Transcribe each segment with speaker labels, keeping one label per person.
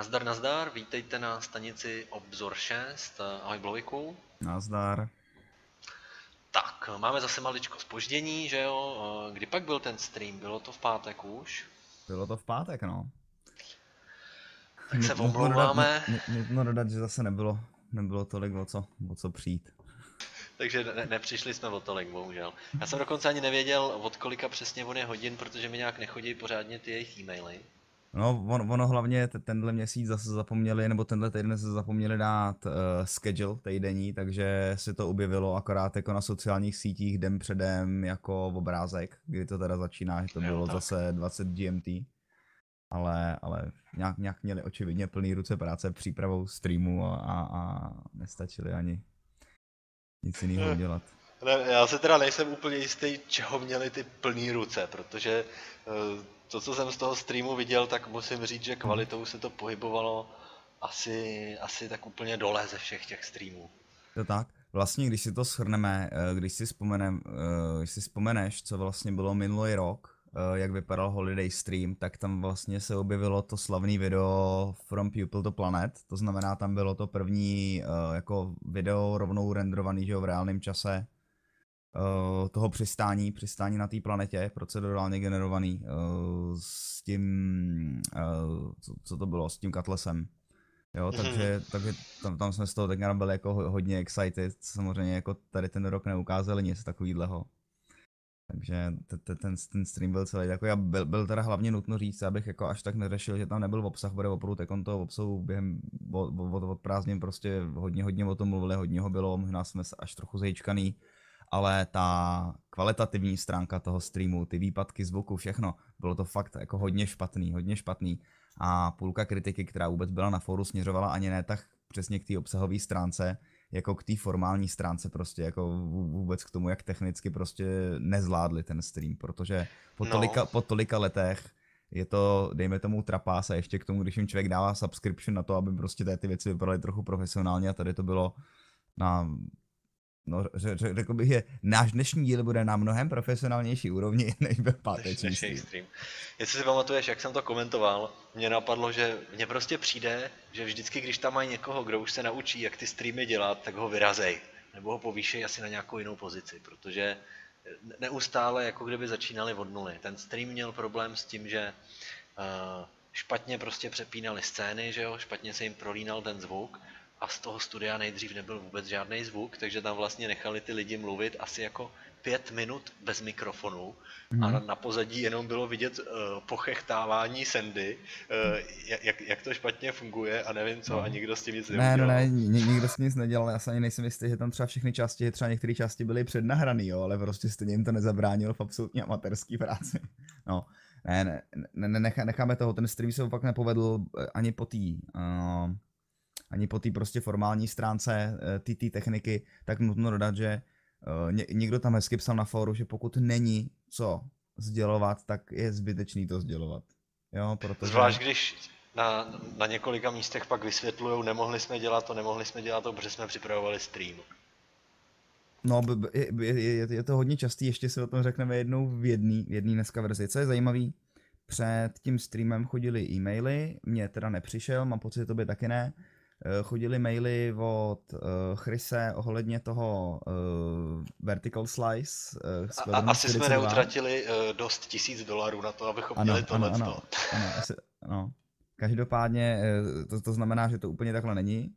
Speaker 1: Nazdar, nazdar, vítejte na stanici Obzor 6. Ahoj Bloviku.
Speaker 2: Nazdar.
Speaker 1: Tak, máme zase maličko spoždění, že jo? Kdy pak byl ten stream? Bylo to v pátek už?
Speaker 2: Bylo to v pátek, no.
Speaker 1: Tak se omlouváme.
Speaker 2: Nutno dodat, že zase nebylo, nebylo tolik o co, o co přijít.
Speaker 1: Takže ne, nepřišli jsme o tolik, bohužel. Já jsem dokonce ani nevěděl, od kolika přesně on je hodin, protože mi nějak nechodí pořádně ty jejich e-maily.
Speaker 2: No, on, ono hlavně tenhle měsíc zase zapomněli, nebo tenhle týden se zapomněli dát uh, schedule týdenní, takže si to objevilo akorát jako na sociálních sítích den předem jako obrázek, kdy to teda začíná, že to bylo jo, zase 20 GMT. Ale, ale nějak, nějak měli očividně plný ruce práce přípravou streamu a, a, a nestačili ani nic jiného dělat.
Speaker 1: Ne, já se teda nejsem úplně jistý, čeho měli ty plný ruce, protože uh, to, co jsem z toho streamu viděl, tak musím říct, že kvalitou se to pohybovalo asi, asi tak úplně dole ze všech těch streamů.
Speaker 2: To tak. Vlastně, když si to shrneme, eh, když si, vzpomenem, eh, když si vzpomeneš, co vlastně bylo minulý rok, eh, jak vypadal Holiday Stream, tak tam vlastně se objevilo to slavné video From Pupil to Planet, to znamená, tam bylo to první jako video rovnou renderovaný že jo, v reálném čase, uh, toho přistání, přistání na té planetě, procedurálně generovaný, uh, s tím, uh, co, co to bylo, s tím Katlesem. Jo, mhm. takže, takže tam, tam jsme z toho tak byli jako hodně excited, samozřejmě jako tady ten rok neukázali nic takovýhleho. Takže ten, ten, stream byl celý takový a byl, byl teda hlavně nutno říct, abych jako až tak neřešil, že tam nebyl obsah, bude opravdu tak on toho obsahu během od, od, od prázdnin prostě hodně, hodně o tom mluvili, hodně ho bylo, možná jsme až trochu zejčkaný, ale ta kvalitativní stránka toho streamu, ty výpadky zvuku, všechno, bylo to fakt jako hodně špatný, hodně špatný. A půlka kritiky, která vůbec byla na fóru, směřovala ani ne tak přesně k té obsahové stránce, jako k té formální stránce prostě, jako vůbec k tomu, jak technicky prostě nezvládli ten stream, protože po no. tolika, no. po tolika letech je to, dejme tomu, trapás a ještě k tomu, když jim člověk dává subscription na to, aby prostě ty věci vypadaly trochu profesionálně a tady to bylo na no, řekl bych, že náš dnešní díl bude na mnohem profesionálnější úrovni, než byl páteční stream. stream.
Speaker 1: Jestli si pamatuješ, jak jsem to komentoval, mě napadlo, že mně prostě přijde, že vždycky, když tam mají někoho, kdo už se naučí, jak ty streamy dělat, tak ho vyrazej. Nebo ho povýšej asi na nějakou jinou pozici, protože neustále jako kdyby začínali od nuly. Ten stream měl problém s tím, že uh, špatně prostě přepínali scény, že jo, špatně se jim prolínal ten zvuk a z toho studia nejdřív nebyl vůbec žádný zvuk, takže tam vlastně nechali ty lidi mluvit asi jako pět minut bez mikrofonu mm. a mhm. na, pozadí jenom bylo vidět uh, pochechtávání Sandy, uh, jak, jak to špatně funguje a nevím co no. a nikdo s tím nic
Speaker 2: neudělal. Ne, ne, ne, nikdo s tím nic nedělal, já se ani nejsem jistý, že tam třeba všechny části, třeba některé části byly přednahraný, jo, ale prostě stejně jim to nezabránilo v absolutně amatérský práci. No, ne, ne, ne, nechá, necháme toho, ten stream se opak nepovedl eh, ani po té uh, ani po té prostě formální stránce té eh, techniky, tak nutno dodat, že uh, někdo tam hezky psal na fóru, že pokud není co sdělovat, tak je zbytečný to sdělovat. Jo, protože...
Speaker 1: Zvlášť když na, na několika místech pak vysvětlují, nemohli jsme dělat to, nemohli jsme dělat to, protože jsme připravovali stream.
Speaker 2: No, je, je, je to hodně častý, ještě si o tom řekneme jednou v jedné v jedný dneska verzi. Co je zajímavý, před tím streamem chodili e-maily, mě teda nepřišel, mám pocit, že to by taky ne, Eh, chodili maily od uh, Chryse ohledně toho uh, Vertical Slice.
Speaker 1: Uh, a, asi 42. jsme neutratili uh, dost tisíc dolarů na to, abychom ano, měli tohle. Ano, ano, ano, asi,
Speaker 2: ano. Každopádně to, to znamená, že to úplně takhle není.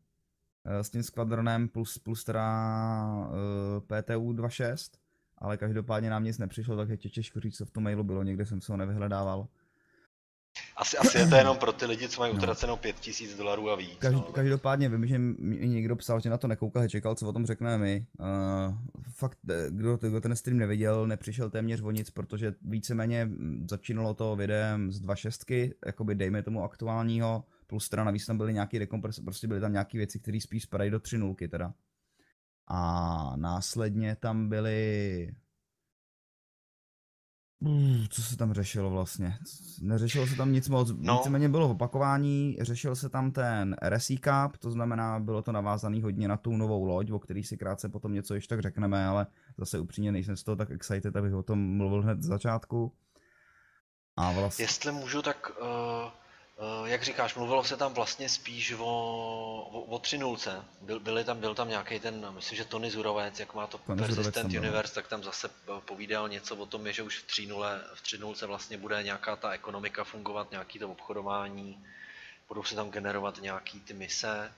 Speaker 2: S tím skvadronem plus, plus teda uh, PTU 2.6, ale každopádně nám nic nepřišlo, takže těžko říct, co v tom mailu bylo, někde jsem se ho nevyhledával.
Speaker 1: Asi, asi je to jenom pro ty lidi, co mají no. utraceno 5000 dolarů a víc.
Speaker 2: Každý, no. Každopádně vím, že mi někdo psal, že na to nekoukal, čekal, co o tom řekneme my. Uh, fakt, eh, kdo, kdo ten stream neviděl, nepřišel téměř o nic, protože víceméně hm, začínalo to videem z 2.6, jakoby dejme tomu aktuálního, plus teda navíc tam byly nějaký dekompres, prostě byly tam nějaké věci, které spíš spadají do 3.0 teda. A následně tam byly Co se tam řešilo vlastně? Neřešilo se tam nic moc, no. víceméně bylo opakování, řešil se tam ten Cup, to znamená, bylo to navázané hodně na tu novou loď, o který si krátce potom něco ještě tak řekneme, ale zase upřímně nejsem z toho tak excited, abych o tom mluvil hned z začátku.
Speaker 1: A vlastně... Jestli můžu, tak Uh, jak říkáš, mluvilo se tam vlastně spíš o, o, o 3.0. Byl, byli tam, byl tam nějaký ten, myslím, že Tony Zurovec, jak má to
Speaker 2: Tony
Speaker 1: Persistent
Speaker 2: Zurovec byl.
Speaker 1: Universe, tak tam zase eh, povídal něco o tom, že už v 3.0, v 3.0 vlastně bude nějaká ta ekonomika fungovat, nějaký to obchodování, budou se tam generovat nějaký ty mise.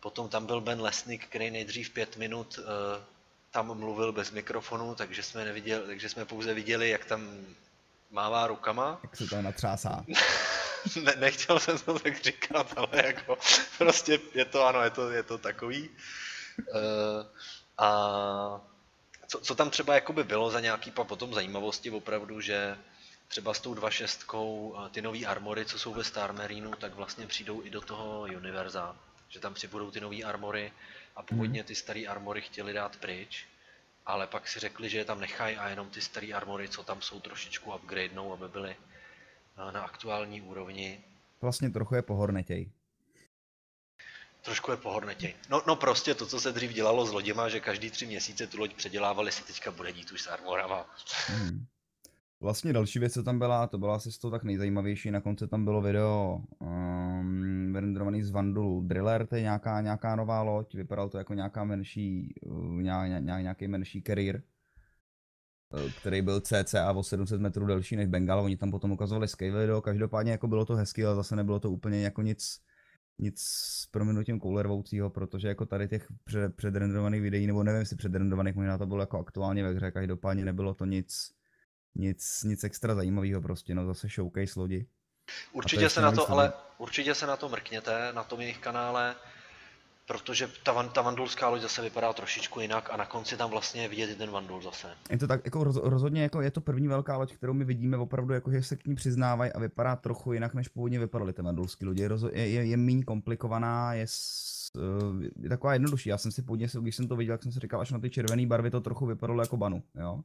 Speaker 1: Potom tam byl Ben Lesnick, který nejdřív pět minut uh, tam mluvil bez mikrofonu, takže jsme, neviděli, takže jsme pouze viděli, jak tam mává rukama.
Speaker 2: Jak se to natřásá.
Speaker 1: ne, nechtěl jsem to tak říkat, ale jako prostě je to ano, je to, je to takový. Uh, a co, co tam třeba jakoby bylo za nějaký pa potom zajímavosti opravdu, že třeba s tou 2.6 ty nový armory, co jsou ve Star Marinu, tak vlastně přijdou i do toho univerza, že tam přibudou ty nový armory a původně ty starý armory chtěli dát pryč, ale pak si řekli, že je tam nechají a jenom ty starý armory, co tam jsou, trošičku upgradenou, aby byly eh, na aktuální úrovni.
Speaker 2: Vlastně trochu je pohornetěj.
Speaker 1: Trošku je pohornetěj. No, no prostě to, co se dřív dělalo s loděma, že každý tři měsíce tu loď předělávali, se teďka bude dít už s armorama.
Speaker 2: Hmm. Vlastně další věc, co tam byla, to byla asi z toho tak nejzajímavější, na konci tam bylo video um, renderovaný z Vandulu. Driller, to je nějaká, nějaká nová loď, vypadalo to jako nějaká menší, uh, nějak, nějak, nějaký menší carrier, uh, který byl cca o 700 metrů delší než Bengal, oni tam potom ukazovali scale video, každopádně jako bylo to hezky, ale zase nebylo to úplně jako nic, nic s prominutím koulervoucího, protože jako tady těch před, předrenderovaných videí, nebo nevím jestli předrenderovaných, možná to bylo jako aktuálně ve hře, každopádně nebylo to nic, nic, nic extra zajímavého prostě, no zase showcase lodi.
Speaker 1: Určitě se na to, ale určitě se na to mrkněte, na tom jejich kanále, protože ta, ta vandulská loď zase vypadá trošičku jinak a na konci tam vlastně je vidět i ten vandul zase.
Speaker 2: Je to tak, jako roz, rozhodně jako je to první velká loď, kterou my vidíme opravdu, jako že se k ní přiznávají a vypadá trochu jinak, než původně vypadaly ty vandulské lodi. Je, je, je, méně komplikovaná, je, uh, je taková jednodušší. Já jsem si původně, když jsem to viděl, jak jsem si říkal, až na ty červené barvy to trochu vypadalo jako banu, jo.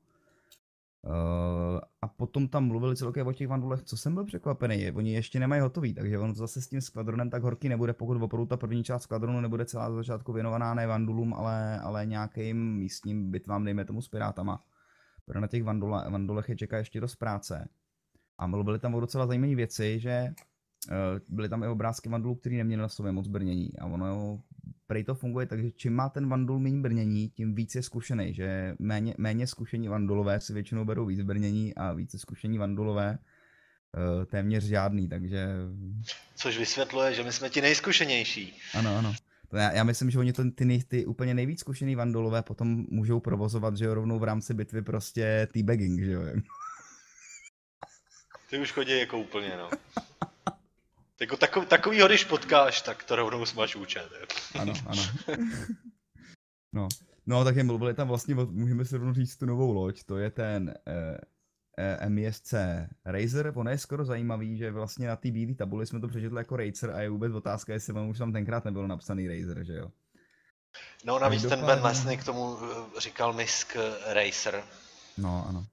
Speaker 2: Uh, a potom tam mluvili celkem o těch vandulech, co jsem byl překvapený, oni ještě nemají hotový, takže on zase s tím skvadronem tak horký nebude, pokud opravdu ta první část skvadronu nebude celá začátku věnovaná ne vandulům, ale, ale nějakým místním bitvám, dejme tomu s pirátama. Protože na těch vandule, vandulech je čeká ještě dost práce. A mluvili tam o docela zajímavé věci, že uh, byly tam i obrázky vandulů, který neměli na sobě moc brnění. A ono prej to funguje tak, že čím má ten vandul méně brnění, tím víc je zkušený, že méně, méně zkušení vandulové si většinou berou víc brnění a více zkušení vandulové uh, téměř žádný, takže...
Speaker 1: Což vysvětluje, že my jsme ti nejzkušenější.
Speaker 2: Ano, ano. To já, já myslím, že oni to, ty, nej, ty úplně nejvíc zkušený vandulové potom můžou provozovat, že jo, rovnou v rámci bitvy prostě teabagging, že jo.
Speaker 1: Ty už chodí jako úplně, no. Jako takový, takovýho, když potkáš, tak to rovnou smaž účet.
Speaker 2: Ano, ano. No, no tak je mluvili tam vlastně, můžeme si rovnou říct tu novou loď, to je ten eh, eh, MISC Razer, ono je skoro zajímavý, že vlastně na té bílé tabuli jsme to přečetli jako Razer a je vůbec otázka, jestli on už tam tenkrát nebyl napsaný Razer, že jo.
Speaker 1: No navíc ten Ben Lesnick k tomu eh, říkal Misk Racer.
Speaker 2: No, ano.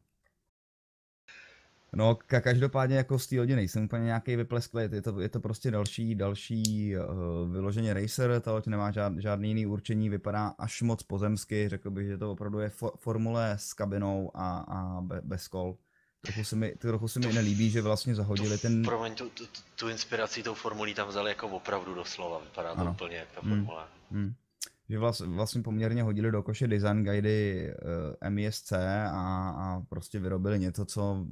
Speaker 2: No, ka- každopádně jako z té lodi nejsem úplně nějaký vyplesklý, je to, je to prostě další, další uh, vyloženě racer, ta loď nemá žád, žádný jiný určení, vypadá až moc pozemsky, řekl bych, že to opravdu je fo- formule s kabinou a, a be, bez kol. Trochu se, mi, trochu se mi nelíbí, že vlastně zahodili
Speaker 1: tu,
Speaker 2: ten...
Speaker 1: Promiň, tu, tu, tu inspiraci tou formulí tam vzali jako opravdu doslova, vypadá to
Speaker 2: Ano.
Speaker 1: úplně jak ta
Speaker 2: Hmm.
Speaker 1: formule.
Speaker 2: Hmm. Že vlast, vlastně poměrně hodili do koše design guidy uh, MISC a, a prostě vyrobili něco, co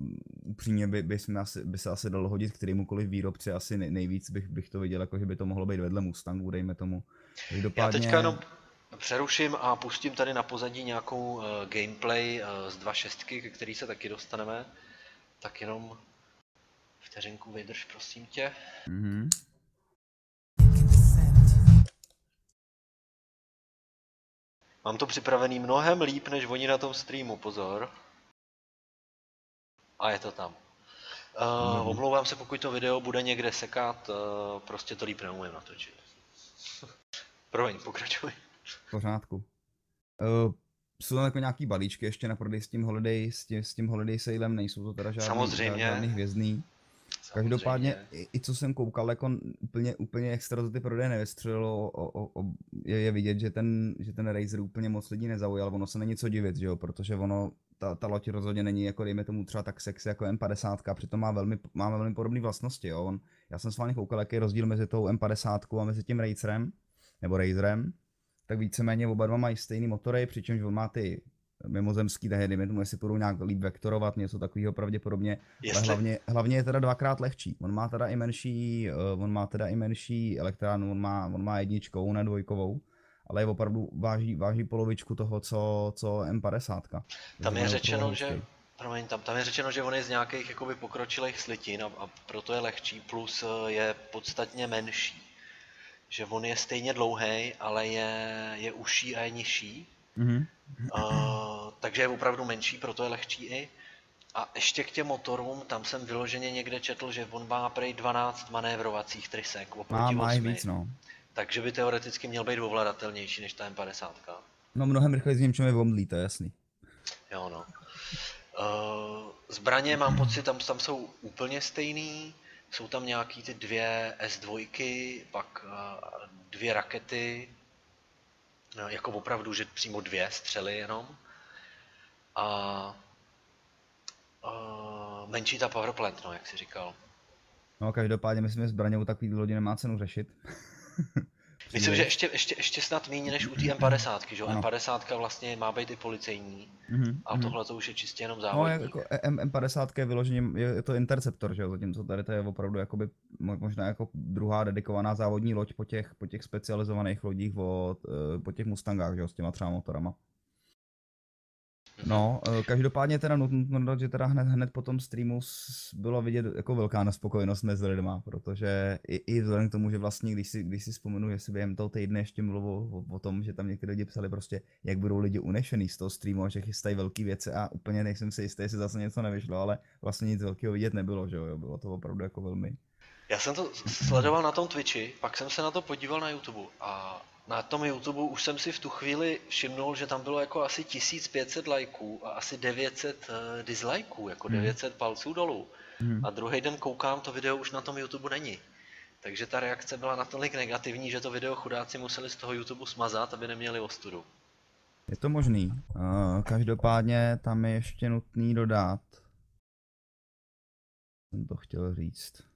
Speaker 2: upřímně by, by, jsme asi, by se asi dalo hodit kterémukoliv výrobci, asi nej, nejvíc bych, bych to viděl, jako že by to mohlo být vedle Mustangu, dejme tomu.
Speaker 1: Já
Speaker 2: Každopádně...
Speaker 1: teďka jenom přeruším a pustím tady na pozadí nějakou uh, gameplay uh, z 2.6, ke který se taky dostaneme. Tak jenom vteřinku vydrž, prosím tě.
Speaker 2: Mhm.
Speaker 1: Mám to připravený mnohem líp, než oni na tom streamu, pozor. A je to tam. Uh,
Speaker 2: Mhm.
Speaker 1: omlouvám se, pokud to video bude někde sekat, uh, prostě to líp neumím natočit. Promiň, pokračuj.
Speaker 2: V pořádku. Uh, jsou tam jako nějaký balíčky ještě na prodej s tím holiday, s tím, s tím holiday salem, nejsou to teda žádný,
Speaker 1: Samozřejmě.
Speaker 2: žádný hvězdný. Každopádně
Speaker 1: Samozřejmě.
Speaker 2: i, i co jsem koukal, jako úplně, úplně extra to ty prodeje nevystřelilo, o, o, o, je, je, vidět, že ten, že ten Razer úplně moc lidí nezaujal, ono se není co divit, že jo, protože ono ta, ta loď rozhodně není jako dejme tomu třeba tak sexy jako M50, přitom má velmi, má velmi podobné vlastnosti. Jo. On, já jsem s vámi koukal, jaký je rozdíl mezi tou M50 a mezi tím Razerem, nebo Razerem, tak víceméně oba dva mají stejný motory, přičemž on má ty mimozemský tahy, dejme tomu, jestli budou nějak líp vektorovat, něco takového pravděpodobně, Jestli... ale hlavně, hlavně je teda dvakrát lehčí. On má teda i menší, uh, on má teda i menší elektrárnu, on má, on má jedničkou, ne dvojkovou, ale je opravdu váží, váží polovičku toho, co, co M50.
Speaker 1: Tam je, je řečeno, že Promiň, tam, tam je řečeno, že on je z nějakých jakoby pokročilých slitin a, a proto je lehčí, plus eh, je podstatně menší. Že on je stejně dlouhý, ale je, je užší a je nižší. Mm-hmm. Uh, takže je opravdu menší, proto je lehčí i. A ještě k těm motorům, tam jsem vyloženě někde četl, že on má prej 12 manévrovacích trysek oproti má, má 8. Víc, no. Takže by teoreticky měl být ovladatelnější než ta M50.
Speaker 2: No mnohem rychleji s něčem je omdlí, to je jasný.
Speaker 1: Jo no. Uh, zbraně mám pocit, tam, tam jsou úplně stejný. Jsou tam nějaký ty dvě S2, pak uh, dvě rakety, jako opravdu, že přímo dvě střely jenom. A uh, menší ta powerplant, no, jak jsi říkal.
Speaker 2: No, každopádně myslím, že zbraně u takových lodi nemá cenu řešit.
Speaker 1: Myslím, že ještě, ještě, ještě snad méně než u té M50, že jo? M50 vlastně má být i policejní, mm-hmm. a mhm. tohle to už je čistě jenom závodní.
Speaker 2: No, jako M, M50 je vyloženě, je to interceptor, že jo? Zatímco tady to je opravdu jakoby možná jako druhá dedikovaná závodní loď po těch, po těch specializovaných lodích, o, eh, po těch Mustangách, že jo? S těma třeba motorama. No, eh, každopádně teda nutno dodat, že teda hned, hned po tom streamu bylo vidět jako velká nespokojenost mezi lidma, protože i, i vzhledem k tomu, že vlastně, když si, když si vzpomenu, že si během toho týdne ještě mluvil o, o, tom, že tam někteří lidi psali prostě, jak budou lidi unešený z toho streamu, že chystají velké věci a úplně nejsem si jistý, jestli zase něco nevyšlo, ale vlastně nic velkého vidět nebylo, že jo, bylo to opravdu jako velmi.
Speaker 1: Já jsem to sledoval na tom Twitchi, pak jsem se na to podíval na YouTube a na tom YouTube už jsem si v tu chvíli všimnul, že tam bylo jako asi 1500 lajků a asi 900 uh, eh, dislikeů, jako hmm. 900 palců dolů. Hmm. A druhý den koukám, to video už na tom YouTube není. Takže ta reakce byla natolik negativní, že to video chudáci museli z toho YouTube smazat, aby neměli ostudu.
Speaker 2: Je to možný. Uh, každopádně tam je ještě nutný dodat. Jsem to chtěl říct.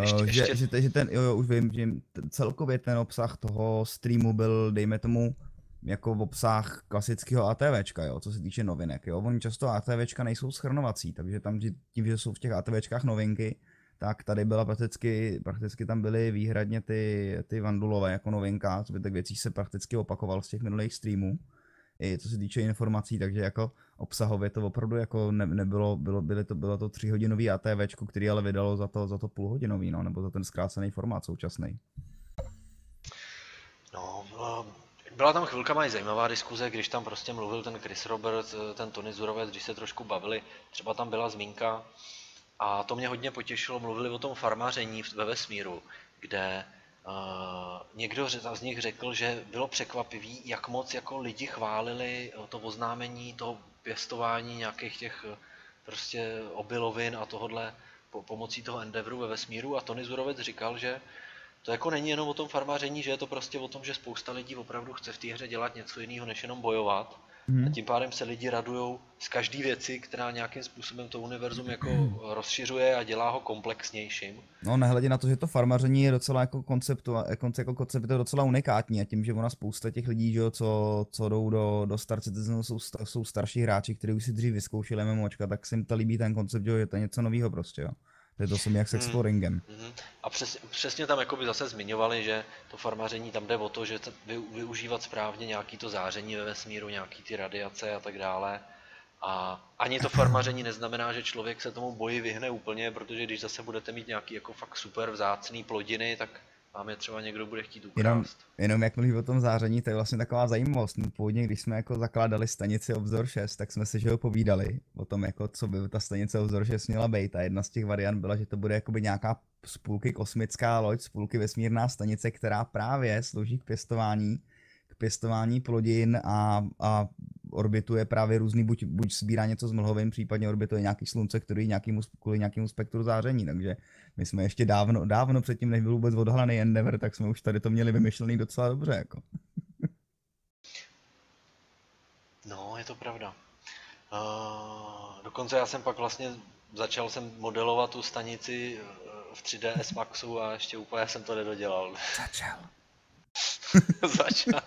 Speaker 2: Ještě, že, ještě... Že, že ten, jo, jo, už vím, že celkově ten obsah toho streamu byl, dejme tomu, jako v obsah klasického ATVčka, jo, co se týče novinek, jo. Oni často ATVčka nejsou schrnovací, takže tam tím, že jsou v těch ATVčkách novinky, tak tady byla prakticky, prakticky tam byly výhradně ty, ty Vandulové jako novinka, zbytek věcí se prakticky opakoval z těch minulých streamů i co se týče informací, takže jako obsahově to opravdu jako ne, nebylo, bylo, byly to, bylo to tříhodinový ATV, který ale vydalo za to, za to půlhodinový, no, nebo za ten zkrácený formát současný.
Speaker 1: No, byla tam chvilka mají zajímavá diskuze, když tam prostě mluvil ten Chris Robert, ten Tony Zurovec, když se trošku bavili, třeba tam byla zmínka a to mě hodně potěšilo, mluvili o tom farmaření ve vesmíru, kde někdo z nich řekl, že bylo překvapivý, jak moc jako lidi chválili to oznámení toho pěstování nějakých těch eh, prostě obilovin a tohodle po, pomocí toho Endeavoru ve vesmíru. A Tony Zurovec říkal, že to jako není jenom o tom farmaření, že je to prostě o tom, že spousta lidí opravdu chce v té hře dělat něco jiného, než jenom bojovat Hmm. A tím pádem se lidi radují z každé věci, která nějakým způsobem to univerzum jako hmm. rozšiřuje a dělá ho komplexnějším.
Speaker 2: No nehledě na to, že to farmaření je docela jako koncept, jako koncept je docela unikátní a tím, že ona spousta těch lidí, že, co, co jdou do, do Star Citizen, jsou, jsou starší hráči, kteří už si dřív vyzkoušeli MMOčka, tak se jim to líbí ten koncept, že je to něco nového prostě. Jo. To je to samé jak s hmm. exploringem. Hmm.
Speaker 1: A přes, přesně tam jakoby zase zmiňovali, že to farmaření tam jde o to, že vy, využívat správně nějaký to záření ve vesmíru, nějaký ty radiace a tak dále. A ani to farmaření neznamená, že člověk se tomu boji vyhne úplně, protože když zase budete mít nějaký jako fakt super vzácný plodiny, tak vám je třeba někdo bude chtít ukrást.
Speaker 2: Jenom, jenom jak mluví o tom záření, to je vlastně taková zajímavost. Původně, když jsme jako zakládali stanici Obzor 6, tak jsme si že ho povídali o tom, jako co by ta stanice Obzor 6 měla být. A jedna z těch variant byla, že to bude jakoby nějaká spůlky kosmická loď, spůlky vesmírná stanice, která právě slouží k pěstování pěstování plodin a, a orbituje právě různý, buď, buď sbírá něco s mlhovým, případně orbituje nějaký slunce, který nějakýmu, kvůli nějakému spektru záření. Takže my jsme ještě dávno, dávno předtím, než byl vůbec odhalený Endeavor, tak jsme už tady to měli vymyšlený docela dobře. Jako.
Speaker 1: No, je to pravda. Uh, dokonce já jsem pak vlastně začal jsem modelovat tu stanici eh, v 3ds Maxu a ještě úplně jsem to nedodělal.
Speaker 2: Začal.
Speaker 1: Začal.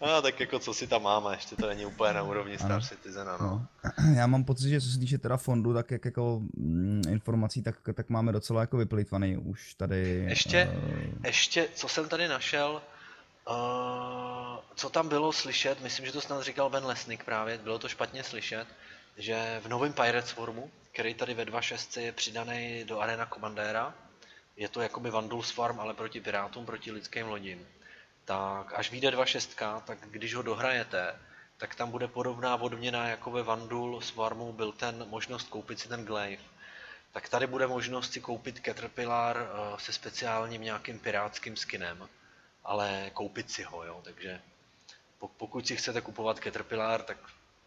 Speaker 1: No, tak jako co si tam máme, ještě to není úplně na úrovni Star
Speaker 2: Ano.
Speaker 1: Citizena, no.
Speaker 2: No. Já mám pocit, že co se týče teda fondu, tak jak jako mm, informací, tak, tak máme docela jako vyplýtvaný už tady.
Speaker 1: Ještě?
Speaker 2: eh,
Speaker 1: Ještě, co jsem tady našel, uh, co tam bylo slyšet, myslím, že to snad říkal Ben Lesnik právě, bylo to špatně slyšet, že v novém Pirates Swarmu, který tady ve 2.6 je přidaný do Arena Commandera, je to jakoby Vandals Farm, ale proti pirátům, proti lidským lodím. Tak až vyjde 2.6, tak když ho dohrajete, tak tam bude podobná odměna jako ve Vandul Swarmu byl ten možnost koupit si ten glaive. Tak tady bude možnost si koupit Caterpillar eh, se speciálním nějakým pirátským skinem, ale koupit si ho, jo, takže po- pokud si chcete kupovat Caterpillar, tak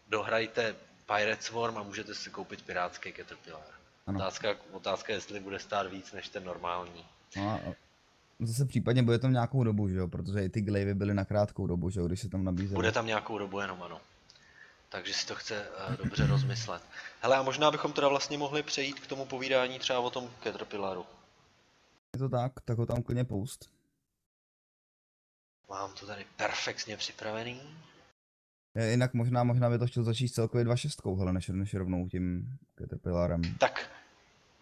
Speaker 1: dohrajte Pirate Swarm a můžete si koupit pirátský Caterpillar.
Speaker 2: Ano.
Speaker 1: Otázka, otázka je, jestli bude stát víc než ten normální.
Speaker 2: No a zase případně bude to nějakou dobu, že jo, protože i ty glaive byly na krátkou dobu, že jo, když se tam nabízely.
Speaker 1: Bude tam nějakou dobu jenom, ano. Takže si to chce eh, dobře rozmyslet. Hele, a možná bychom teda vlastně mohli přejít k tomu povídání třeba o tom Caterpillaru.
Speaker 2: Je to tak, tak ho tam klidně poust.
Speaker 1: Mám to tady perfektně připravený.
Speaker 2: Je, jinak možná, možná by to chtěl začít celkově 2.6, hele, než, než rovnou tím Caterpillarem.
Speaker 1: Tak,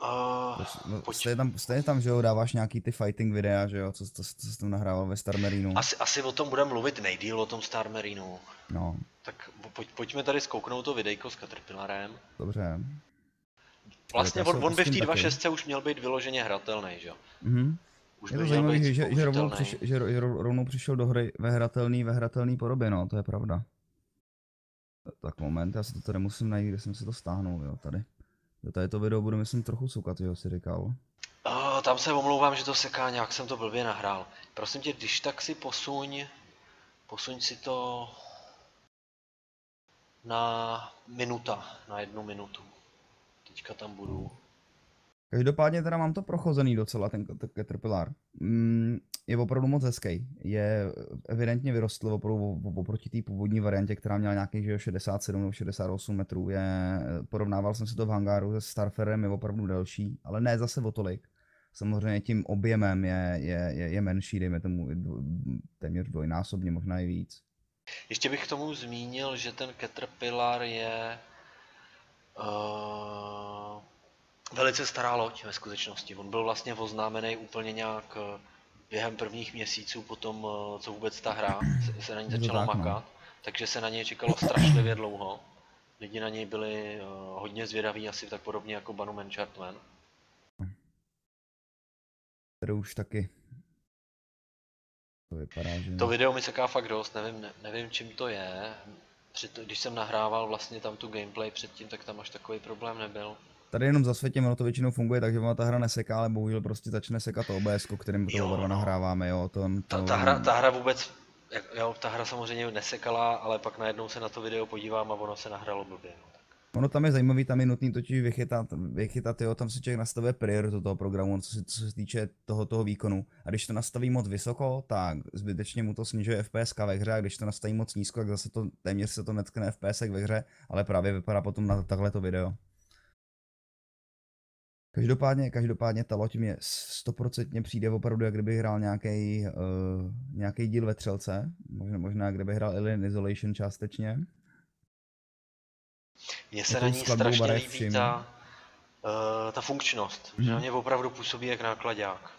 Speaker 1: uh,
Speaker 2: No,
Speaker 1: pojď.
Speaker 2: stejně, tam, stejně tam, že jo, dáváš nějaký ty fighting videa, že jo, co, co, co jsi tam nahrával ve Star Marinu.
Speaker 1: asi, asi o tom budeme mluvit nejdíl, o tom Star Marinu.
Speaker 2: No,
Speaker 1: Tak pojď, pojďme tady zkouknout to videjko s Caterpillarem.
Speaker 2: dobře.
Speaker 1: Vlastně on, on by v té
Speaker 2: pustím taky.
Speaker 1: 2.6 už měl být vyloženě hratelný, že jo?
Speaker 2: Mhm.
Speaker 1: Už
Speaker 2: Je to zajímavé, že, že, že, rovnou
Speaker 1: použitelný.
Speaker 2: přiš, že, ro- že ro- rovnou přišel do hry ve hratelný, ve hratelný podobě, no, to je pravda. Tak moment, já si to tady musím najít, kde jsem si to stáhnul, jo, tady. Tady to video budu myslím trochu sukat, jo, si říkal.
Speaker 1: Uh, tam se omlouvám, že to seká, nějak jsem to blbě nahrál. Prosím tě, když tak si posuň, posuň si to na minuta, na jednu minutu. Teďka tam budu.
Speaker 2: Každopádně teda mám to prochozený docela, ten Caterpillar. Mm, je opravdu moc hezký. Je evidentně vyrostl opravdu oproti té původní variantě, která měla nějakých že jo, 67 nebo 68 metrů. Je, porovnával jsem si to v hangáru se Starfarem, je opravdu delší, ale ne zase o tolik. Samozřejmě tím objemem je, je, je, je menší, dejme tomu téměř dvojnásobně, možná i víc.
Speaker 1: Ještě bych k tomu zmínil, že ten Caterpillar je uh, velice stará loď ve skutečnosti. On byl vlastně oznámený úplně nějak eh, během prvních měsíců potom, eh, co vůbec ta hra se, na ní
Speaker 2: to
Speaker 1: začala
Speaker 2: tak, no.
Speaker 1: makat. Takže se na něj čekalo strašlivě dlouho. Lidi na něj byli uh, hodně zvědaví, asi tak podobně jako Banu Enchantment.
Speaker 2: Který už taky to vypadá, že...
Speaker 1: To video mi seká fakt dost, nevím, ne, nevím čím to je. Při když jsem nahrával vlastně tam tu gameplay předtím, tak tam až takový problém nebyl.
Speaker 2: Tady jenom zasvětím, ono to většinou funguje tak, že ona ta hra neseká, ale bohužel prostě začne sekat to OBS, kterým to oba nahráváme, jo, to, to...
Speaker 1: Ta, ta, hra, ta hra vůbec, jo, ta hra samozřejmě nesekala, ale pak najednou se na to video podívám a ono se nahralo blbě. No.
Speaker 2: Ono tam je zajímavý, tam je nutný totiž vychytat, vychytat jo, tam si člověk nastavuje prioritu toho programu, co se, co se týče toho, toho výkonu. A když to nastaví moc vysoko, tak zbytečně mu to snižuje FPS ve hře, a když to nastaví moc nízko, tak zase to téměř se to netkne FPS ve hře, ale právě vypadá potom na takhle to video. Každopádně, každopádně ta loď mě stoprocentně přijde opravdu, jak kdyby hrál nějaký uh, nějaký díl ve třelce, možná, možná kdyby hrál Alien Isolation částečně.
Speaker 1: Mně se na ní strašně líbí
Speaker 2: všim?
Speaker 1: ta, uh, ta funkčnost, že
Speaker 2: Mhm.
Speaker 1: na mě opravdu působí jak nákladák.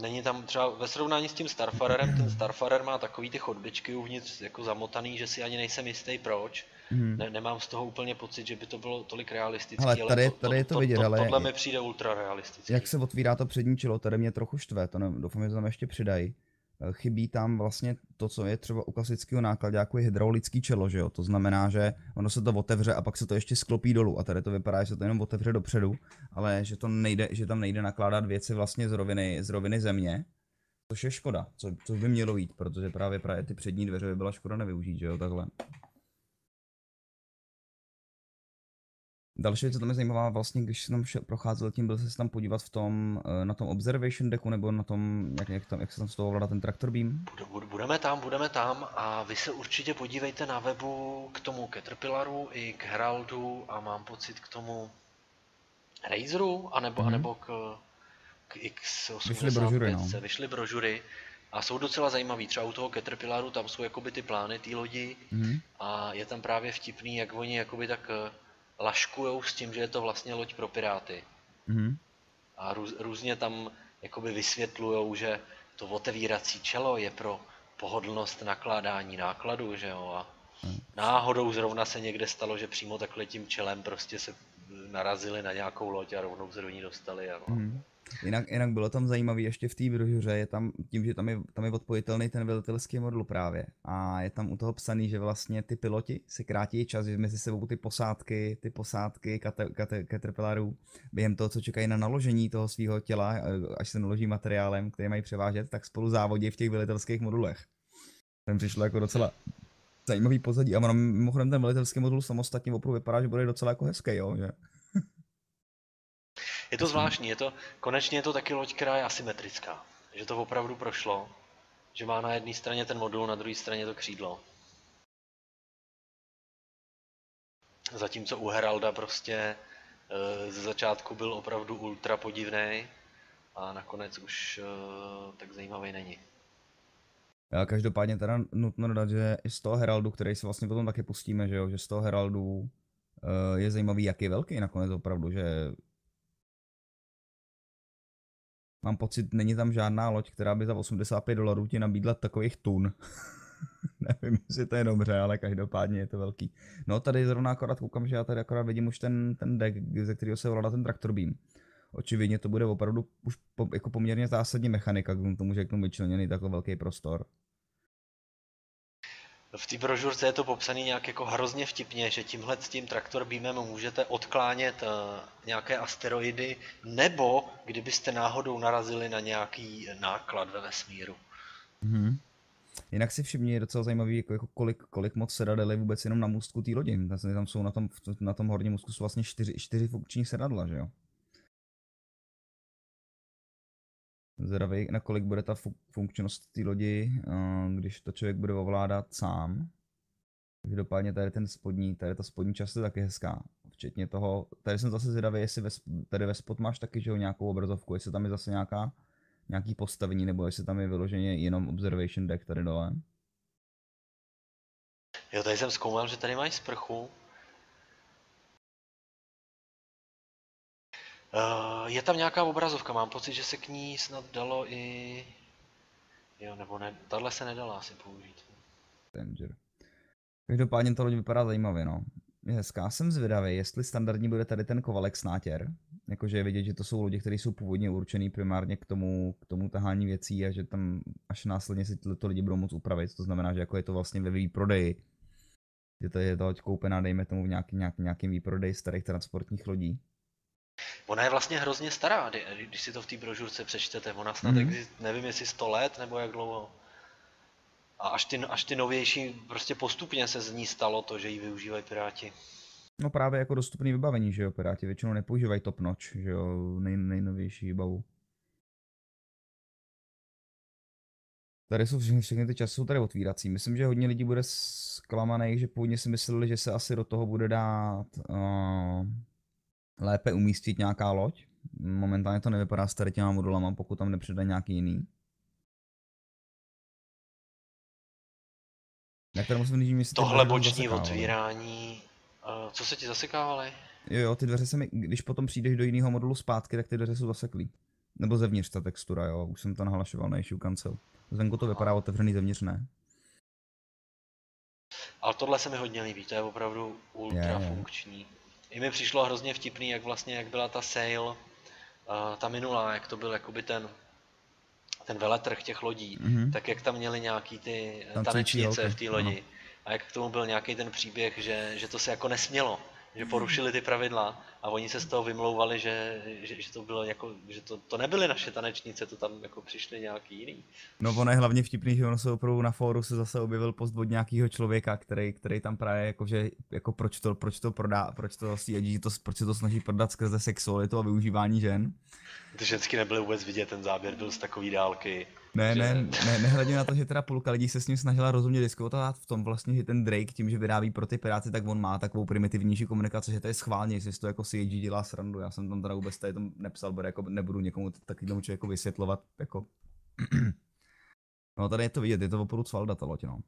Speaker 1: Není tam třeba ve srovnání s tím Starfarerem, ten Starfarer má takový ty chodbičky uvnitř jako zamotaný, že si ani nejsem jistý proč.
Speaker 2: Mhm.
Speaker 1: Ne, nemám z toho úplně pocit, že by to bylo tolik realistické, ale
Speaker 2: tady-
Speaker 1: to,
Speaker 2: tady je to
Speaker 1: to,
Speaker 2: vidět,
Speaker 1: to,
Speaker 2: ale-
Speaker 1: tohle mi přijde ultra realistický.
Speaker 2: Jak se otvírá to přední čelo, tady mě trochu štve, to ne, doufám, že to tam ještě přidají. Eh, Chybí tam vlastně to, co je třeba u klasického nákladáku, je hydraulický čelo, že jo? To znamená, že ono se to otevře a pak se to ještě sklopí dolů. A tady to vypadá, že se to jenom otevře dopředu, ale že, to nejde, že tam nejde nakládat věci vlastně z roviny, z roviny země. Což je škoda, co, co by mělo jít, protože právě právě ty přední dveře by byla škoda nevyužít, že jo, takhle. Další věc, co tam je zajímavá, vlastně, když jsem tam šel, procházel tím, byl se tam podívat v tom, eh, na tom observation decku, nebo na tom, jak, jak, tam, jak se tam z toho ovládá ten traktor beam?
Speaker 1: Budeme tam, budeme tam a vy se určitě podívejte na webu k tomu Caterpillaru i k Heraldu a mám pocit k tomu Razeru, anebo, mm-hmm. anebo k, k X85.
Speaker 2: Vyšly brožury, no.
Speaker 1: Vyšly brožury a jsou docela zajímavý. Třeba u toho Caterpillaru tam jsou jakoby ty plány té lodi
Speaker 2: mm-hmm.
Speaker 1: a je tam právě vtipný, jak oni jakoby tak eh, laškujou s tím, že je to vlastně loď pro piráty.
Speaker 2: Mm-hmm.
Speaker 1: A růz, různě tam jakoby vysvětlujou, že to otevírací čelo je pro pohodlnost nakládání nákladu, že jo, a mm. náhodou zrovna se někde stalo, že přímo takhle tím čelem prostě se narazili na nějakou loď a rovnou se do ní dostali. A no.
Speaker 2: mm. Jinak, jinak bylo tam zajímavé ještě v té brožuře, je tam, tím, že tam je, tam je odpojitelný ten velitelský modul právě a je tam u toho psaný, že vlastně ty piloti si krátí čas, že mezi sebou ty posádky, ty posádky Caterpillarů během toho, co čekají na naložení toho svého těla, až se naloží materiálem, který mají převážet, tak spolu závodí v těch velitelských modulech. Ten přišlo jako docela zajímavý pozadí a mimochodem ten velitelský modul samostatně opravdu vypadá, že bude docela jako hezký, jo, že?
Speaker 1: Je to zvláštní, je to, konečně je to taky loď, která je asymetrická. Že to opravdu prošlo, že má na jedné straně ten modul, na druhé straně to křídlo. Zatímco u Heralda prostě e, ze začátku byl opravdu ultra podivný a nakonec už e, tak zajímavý není.
Speaker 2: Já každopádně teda nutno dodat, že i z toho Heraldu, který si vlastně potom taky pustíme, že jo, že z toho Heraldu uh, je zajímavý, jak je velký nakonec opravdu, že Mám pocit, není tam žádná loď, která by za 85 dolarů ti nabídla takových tun. Nevím, jestli to je dobře, ale každopádně je to velký. No tady zrovna akorát koukám, že já tady akorát vidím už ten, ten deck, ze kterého se volá ten traktor beam. Očividně to bude opravdu už po, jako poměrně zásadní mechanika, k tomu, že k tomu vyčleněný takový velký prostor
Speaker 1: v té brožurce je to popsané nějak jako hrozně vtipně, že tímhle s tím traktor beamem můžete odklánět uh, nějaké asteroidy, nebo kdybyste náhodou narazili na nějaký náklad ve vesmíru.
Speaker 2: Mm-hmm. Jinak si všimni, je docela zajímavý, jako, jako kolik, kolik moc sedadel je vůbec jenom na můstku té lodi. Tam jsou na tom, na tom horním můstku jsou vlastně čtyři, čtyři funkční sedadla, že jo? Zvědavý, nakolik bude ta funkčnost té lodi, eh, když to člověk bude ovládat sám. Každopádně tady ten spodní, tady ta spodní část je taky hezká. Včetně toho, tady jsem zase zvědavý, jestli ve, tady ve spod máš taky že jo, nějakou obrazovku, jestli tam je zase nějaká, nějaký postavení, nebo jestli tam je vyloženě jenom observation deck tady dole.
Speaker 1: Jo, tady jsem zkoumal, že tady máš sprchu, je tam nějaká obrazovka, mám pocit, že se k ní snad dalo i... Jo, nebo ne, tahle se nedala asi použít.
Speaker 2: Danger. Každopádně to loď vypadá zajímavě, no. Je hezká, jsem zvědavý, jestli standardní bude tady ten kovalek snátěr. Jakože je vidět, že to jsou lodi, které jsou původně určený primárně k tomu, k tomu tahání věcí a že tam až následně si tyto lidi budou moc upravit. To znamená, že jako je to vlastně ve výprodeji. Že to je to koupená, dejme tomu v nějaký, nějaký, nějakým výprodeji starých transportních lodí.
Speaker 1: Ona je vlastně hrozně stará, když si to v té brožurce přečtete. Ona snad mm-hmm. exist, nevím jestli 100 let nebo jak dlouho. A až ty, až ty novější, prostě postupně se z ní stalo to, že ji využívají piráti.
Speaker 2: No právě jako dostupný vybavení, že jo, piráti většinou nepoužívají top notch, že jo, nej, nejnovější vybavu. Tady jsou všechny, všechny ty časy jsou tady otvírací. Myslím, že hodně lidí bude zklamaných, že původně si mysleli, že se asi do toho bude dát uh, lépe umístit nějaká loď. Momentálně to nevypadá s tady těma modulama, pokud tam nepřidá nějaký jiný.
Speaker 1: Jak tady musím říct, Tohle boční otvírání, uh, co se ti zasekávaly?
Speaker 2: Jo, jo, ty dveře se mi, když potom přijdeš do jiného modulu zpátky, tak ty dveře jsou zaseklý. Nebo zevnitř ta textura, jo, už jsem to nahlašoval na issue cancel. Zvenku to vypadá otevřený, zevnitř ne.
Speaker 1: Ale tohle se mi hodně líbí, to je opravdu ultra je, je. I mi přišlo hrozně vtipný, jak vlastně, jak byla ta sale, uh, ta minulá, jak to byl jakoby ten, ten veletrh těch lodí, mm-hmm. tak jak tam měli nějaký ty tam tanečnice v té lodi. No. A jak k tomu byl nějaký ten příběh, že, že to se jako nesmělo, že porušili ty pravidla a oni se z toho vymlouvali, že, že, že to bylo jako, že to, to nebyly naše tanečnice, to tam jako přišli nějaký jiný.
Speaker 2: No ono je hlavně vtipný, že ono se opravdu na fóru se zase objevil post od nějakého člověka, který, který tam právě jako, že, jako proč to, proč to prodá, proč to vlastně, to, proč se to snaží prodat skrze sexualitu a využívání žen.
Speaker 1: Ty žensky nebyly vůbec vidět, ten záběr byl z takové dálky.
Speaker 2: Ne, ne, ne, nehledě na to, že teda půlka lidí se s ním snažila rozumně diskutovat v tom vlastně, že ten Drake tím, že vyrábí pro ty piráty, tak on má takovou primitivnější komunikaci, že to je schválně, jestli to jako CG dělá srandu. Já jsem tam teda vůbec tady to nepsal, bude jako nebudu někomu takovému člověku vysvětlovat, jako... no tady je to vidět, je to opravdu cvalda ta loď, no.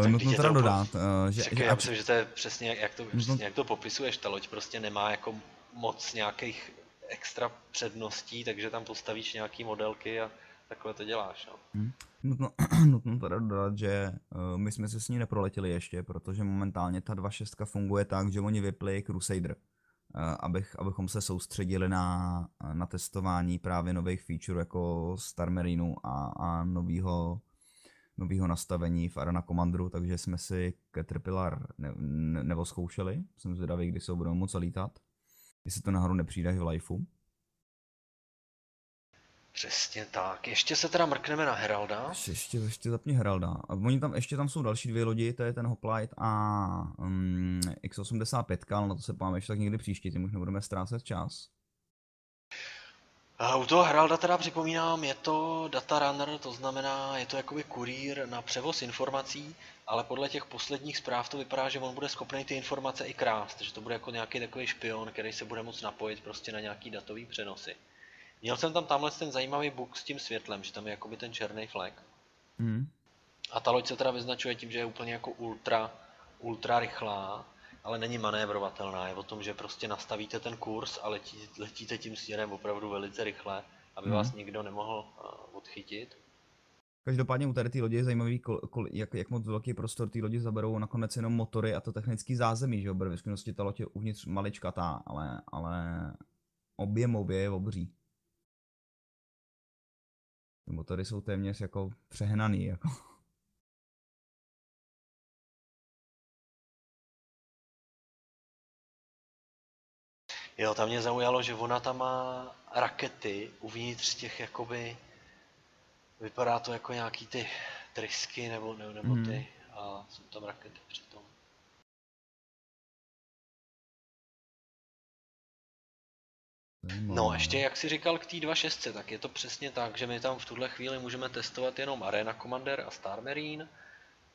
Speaker 1: Uh, nutno teda dodat, uh, že, Čekaj, že... Já myslím, že to je přesně jak to, přesně jak to popisuješ, ta loď prostě nemá jako moc nějakých extra předností, takže tam postavíš nějaký modelky a takhle to děláš. No. Hmm.
Speaker 2: Nutno, nutno teda dodat, že uh, my jsme se s ní neproletěli ještě, protože momentálně ta 2.6 funguje tak, že oni vypli Crusader, uh, abych, abychom se soustředili na, na testování právě nových feature jako Star Marinu a, a novýho, novýho nastavení v Arena Commanderu, takže jsme si Caterpillar ne, ne, nevoskoušeli. Jsem zvědavý, kdy se budou moc lítat jestli to nahoru nepřijde v lifeu.
Speaker 1: Přesně tak. Ještě se teda mrkneme na Heralda.
Speaker 2: Ještě, ještě zapni Heralda. A oni tam, ještě tam jsou další dvě lodi, to je ten Hoplite a um, X85, ale na to se páme ještě tak někdy příští, tím už nebudeme ztrácet čas.
Speaker 1: U toho Heralda teda připomínám, je to data runner, to znamená, je to jakoby kurýr na převoz informací, ale podle těch posledních zpráv to vypadá, že on bude schopný ty informace i krást, že to bude jako nějaký takový špion, který se bude moct napojit prostě na nějaký datový přenosy. Měl jsem tam tamhle ten zajímavý bug s tím světlem, že tam je jakoby ten černý flek. Mm. A ta loď se teda vyznačuje tím, že je úplně jako ultra, ultra rychlá, ale není manévrovatelná. Je o tom, že prostě nastavíte ten kurz a letí, letíte tím směrem opravdu velice rychle, aby mm. vás nikdo nemohl uh, odchytit.
Speaker 2: Každopádně u tady té lodi je zajímavý, kol, kol, jak, jak moc velký prostor té lodi zaberou nakonec jenom motory a to technický zázemí, že jo, ve skutečnosti ta loď je uvnitř maličkatá, ale, ale objemově je obří. Ty motory jsou téměř jako přehnaný, jako.
Speaker 1: Jo, tam mě zaujalo, že ona tam má rakety uvnitř těch jakoby Vypadá to jako nějaký ty trysky nebo, nebo, nebo ty mm. a jsou tam rakety přitom. No, ještě jak si říkal k té 2.6, tak je to přesně tak, že my tam v tuhle chvíli můžeme testovat jenom Arena Commander a Star Marine.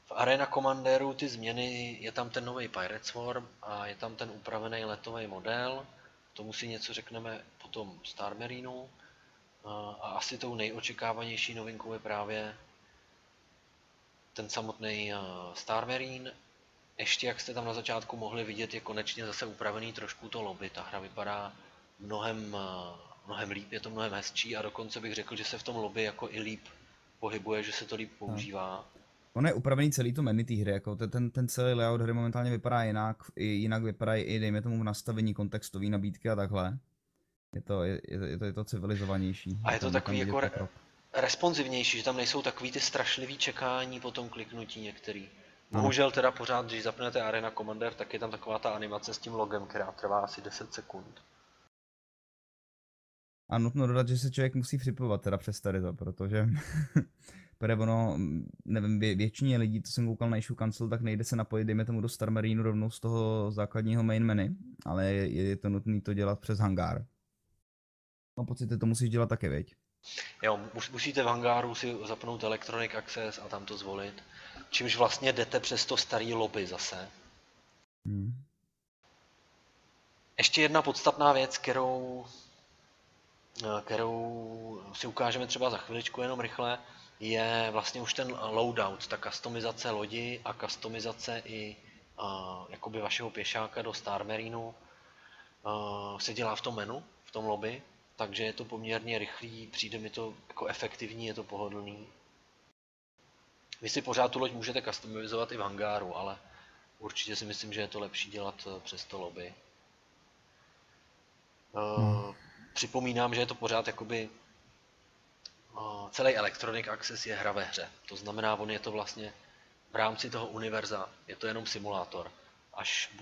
Speaker 1: V Arena Commanderu ty změny, je tam ten nový Pirate Swarm a je tam ten upravený letový model. K tomu si něco řekneme potom Star Marineu. A asi tou nejočekávanější novinkou je právě ten samotný Star Marine. Ještě jak jste tam na začátku mohli vidět, je konečně zase upravený trošku to lobby. Ta hra vypadá mnohem, mnohem líp, je to mnohem hezčí a dokonce bych řekl, že se v tom lobby jako i líp pohybuje, že se to líp používá.
Speaker 2: On je upravený celý to menu té hry, jako ten, ten celý layout hry momentálně vypadá jinak, jinak vypadají i dejme tomu nastavení kontextové nabídky a takhle. Je to, je, je, to, je to civilizovanější.
Speaker 1: A je to takový jako re, responsivnější, že tam nejsou takový ty strašlivý čekání po tom kliknutí některý. Bohužel teda pořád, když zapnete Arena Commander, tak je tam taková ta animace s tím logem, která trvá asi 10 sekund.
Speaker 2: A nutno dodat, že se člověk musí připovat teda přes tady to, protože Protože ono, nevím, vě, většině lidí, to jsem koukal na issue cancel, tak nejde se napojit, dejme tomu do Star Marine rovnou z toho základního main menu, ale je, je to nutné to dělat přes hangár. Mám pocit, že to musíš dělat také, veď?
Speaker 1: Jo, musíte v hangáru si zapnout Electronic Access a tam to zvolit. Čímž vlastně jdete přes to starý lobby zase. Hmm. Ještě jedna podstatná věc, kterou, eh, kterou si ukážeme třeba za chviličku jenom rychle, je vlastně už ten loadout, ta customizace lodi a customizace i uh, jakoby vašeho pěšáka do Star Marineu uh, se dělá v tom menu, v tom lobby takže je to poměrně rychlý, přijde mi to jako efektivní, je to pohodlný. Vy si pořád tu loď můžete customizovat i v hangáru, ale určitě si myslím, že je to lepší dělat eh, přes to lobby. Eh, hmm. Připomínám, že je to pořád jakoby uh, celý Electronic Access je hra ve hře. To znamená, on je to vlastně v rámci toho univerza, je to jenom simulátor. až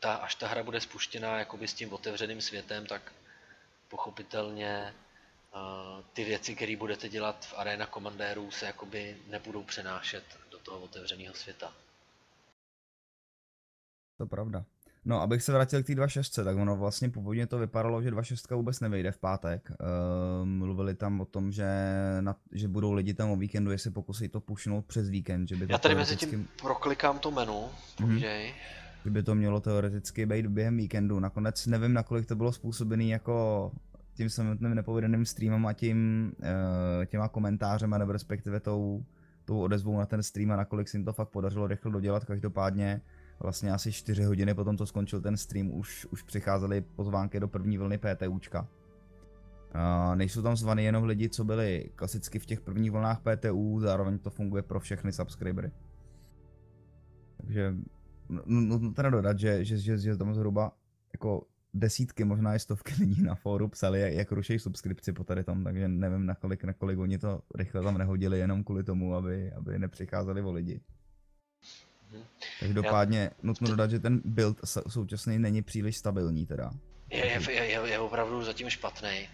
Speaker 1: ta, až ta hra bude spuštěná jakoby s tím otevřeným světem, tak pochopitelně uh, ty věci, které budete dělat v Arena Commandéru, se jakoby nebudou přenášet do toho otevřeného světa.
Speaker 2: To pravda. No, abych se vrátil k té 2.6, tak ono vlastně původně to vypadalo, že 2.6 vůbec nevejde v pátek. Uh, mluvili tam o tom, že, na, že budou lidi tam o víkendu, jestli pokusí to pušnout přes víkend. Že by to
Speaker 1: Já tady mezi tím proklikám to menu, povídej.
Speaker 2: Mm-hmm že by to mělo teoreticky být během víkendu. Nakonec nevím, nakolik to bylo způsobený jako tím samotným nepovedeným streamem a tím, uh, těma komentářema, nebo respektive tou, tou odezvou na ten stream a nakolik se jim to fakt podařilo rychle dodělat. Každopádně vlastně asi 4 hodiny potom, co skončil ten stream, už, už přicházely pozvánky do první vlny PTUčka. Uh, nejsou tam zvaný jenom lidi, co byli klasicky v těch prvních vlnách PTU, zároveň to funguje pro všechny subscribery. Takže no, no teda dodat, že, že, že, že tam zhruba jako desítky, možná i stovky lidí na fóru psali, jak, jak ruší subskripci po tady tom, takže nevím, nakolik, nakolik oni to rychle tam nehodili jenom kvůli tomu, aby, aby nepřicházeli o lidi. Každopádně Já... nutno dodat, že ten build současný není příliš stabilní teda.
Speaker 1: Je, je, je, je opravdu zatím špatný.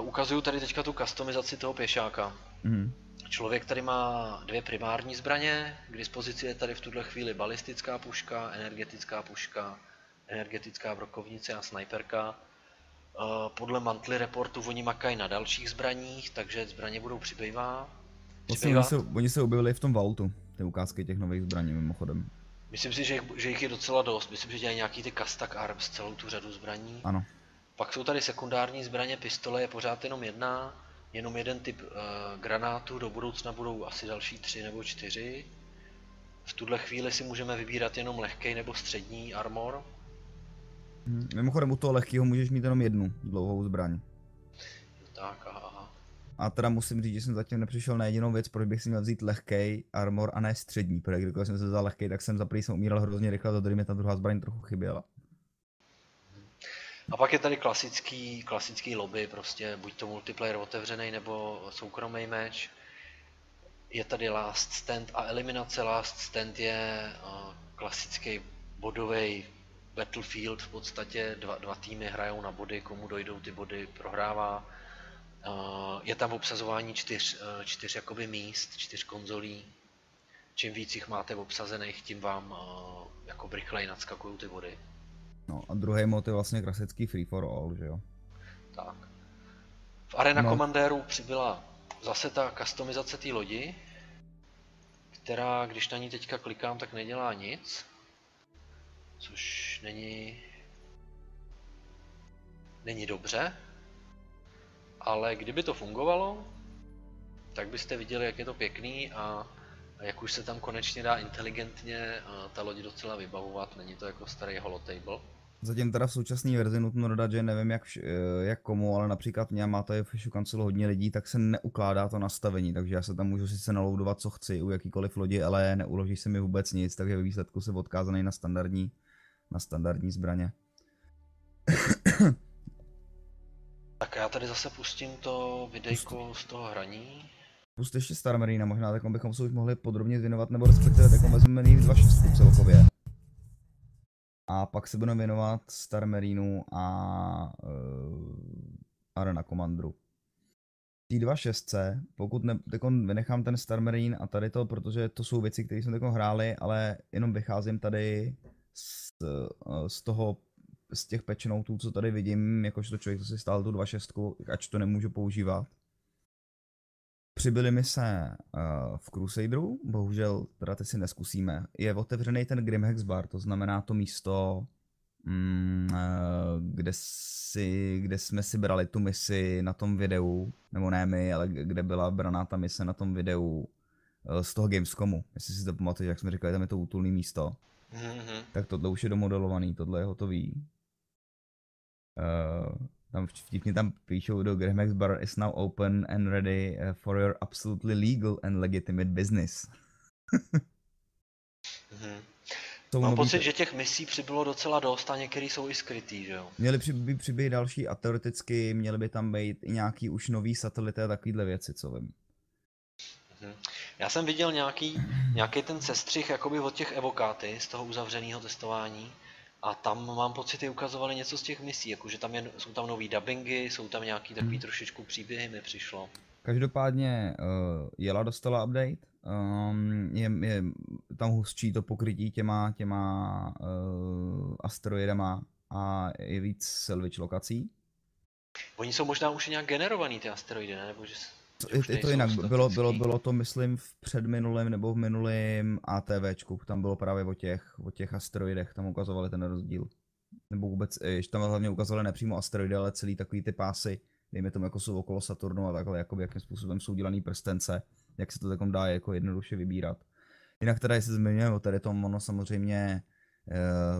Speaker 1: Ukazuju tady teďka tu customizaci toho pěšáka. Mm. Člověk tady má dvě primární zbraně, k dispozici je tady v tuhle chvíli balistická puška, energetická puška, energetická brokovnice a snajperka. Eh, podle mantly reportu oni makají na dalších zbraních, takže zbraně budou přibývá.
Speaker 2: Vlastně oni se, oni se objevili v tom vaultu, ty ukázky těch nových zbraní mimochodem.
Speaker 1: Myslím si, že jich, že jich je docela dost. Myslím, že dělají nějaký ty Kastak Arms, celou tu řadu zbraní.
Speaker 2: Ano.
Speaker 1: Pak jsou tady sekundární zbraně, pistole je pořád jenom jedna jenom jeden typ uh, granátů, do budoucna budou asi další tři nebo čtyři. V tuhle chvíli si můžeme vybírat jenom lehký nebo střední armor.
Speaker 2: Hmm, mimochodem u toho lehkého můžeš mít jenom jednu dlouhou zbraň.
Speaker 1: Tak, aha.
Speaker 2: A teda musím říct, že jsem zatím nepřišel na jedinou věc, proč bych si měl vzít lehký armor a ne střední, protože když jsem se vzal lehký, tak jsem za jsem umíral hrozně rychle, za druhým mi ta druhá zbraň trochu chyběla.
Speaker 1: A pak je tady klasický, klasický lobby, prostě buď to multiplayer otevřený nebo soukromý match. Je tady last stand a eliminace. Last stand je uh, klasický bodový battlefield, v podstatě dva, dva týmy hrajou na body, komu dojdou ty body, prohrává. Uh, je tam obsazování čtyř, uh, čtyř jakoby míst, čtyř konzolí. Čím víc jich máte obsazených, tím vám jako rychleji nadskakují ty body.
Speaker 2: No a druhý mod je vlastně klasický free for all, že jo?
Speaker 1: Tak. V Arena no. Commandéru přibyla zase ta customizace té lodi, která, když na ní teďka klikám, tak nedělá nic. Což není... Není dobře. Ale kdyby to fungovalo, tak byste viděli, jak je to pěkný a jak už se tam konečně dá inteligentně ta loď docela vybavovat, není to jako starý holotable.
Speaker 2: Zatím teda v současné verzi nutno dodat, že nevím jak, eh, jak komu, ale například mě má tady v kancelu hodně lidí, tak se neukládá to nastavení, takže já se tam můžu sice naloudovat co chci u jakýkoliv lodi, ale neuloží se mi vůbec nic, takže ve výsledku jsem odkázaný na standardní, na standardní zbraně.
Speaker 1: Tak já tady zase pustím to videjko Pust... z toho hraní.
Speaker 2: Pust ještě Star Marina, možná tak bychom se už mohli podrobně věnovat, nebo respektive tak vezmeme nejvíc dva šestku celkově. A pak se budeme věnovat Star Marinu a uh, Arena Commandru. T2.6, pokud ne, vynechám ten Star Marine a tady to, protože to jsou věci, které jsme teď hráli, ale jenom vycházím tady z, eh, z toho, z těch patch co tady vidím, jakožto člověk, co si stál tu 2.6, ač to nemůžu používat Přibyli mi se uh, v Crusaderu, bohužel teda ty si neskusíme. Je otevřený ten Grimhex bar, to znamená to místo, mm, uh, kde, si, kde jsme si brali tu misi na tom videu, nebo ne my, ale kde byla braná ta mise na tom videu uh, z toho Gamescomu. Jestli si to pamatuješ, jak jsme říkali, tam je to útulný místo. Mm-hmm. Tak tohle už je domodelovaný, tohle je hotový. Uh, tam vtipně tam píšou do Grahamax Bar is now open and ready eh, for your absolutely legal and legitimate business.
Speaker 1: mm-hmm. Mám pocit, že těch misí přibylo docela dost a některý jsou i skrytý, že jo?
Speaker 2: Měly by přibýt další a teoreticky měly by tam být i nějaký už nový satelity a takovýhle věci, co vím.
Speaker 1: Hm. Já jsem viděl nějaký, nějaký ten sestřih jakoby od těch evokáty z toho uzavřeného testování a tam mám pocit, že ukazovali něco z těch misí, jakože tam je, jsou tam nový dubbingy, jsou tam nějaký takový trošičku příběhy mi přišlo.
Speaker 2: Každopádně uh, Jela dostala update, um, je, je tam hustší to pokrytí těma, těma uh, asteroidama a je víc salvage lokací.
Speaker 1: Oni jsou možná už nějak generovaný ty asteroidy, ne? Nebo že,
Speaker 2: je, je to jinak, bylo, bylo, bylo to myslím v předminulém nebo v minulém ATVčku, tam bylo právě o těch, o těch asteroidech, tam ukazovali ten rozdíl. Nebo vůbec, ještě tam hlavně ukazovali nepřímo asteroidy, ale celý takový ty pásy, dejme tomu jako jsou okolo Saturnu a takhle, jakoby, jakým způsobem jsou dělaný prstence, jak se to takom dá jako jednoduše vybírat. Jinak teda, jestli zmiňujeme o tady tom, ono samozřejmě Eh,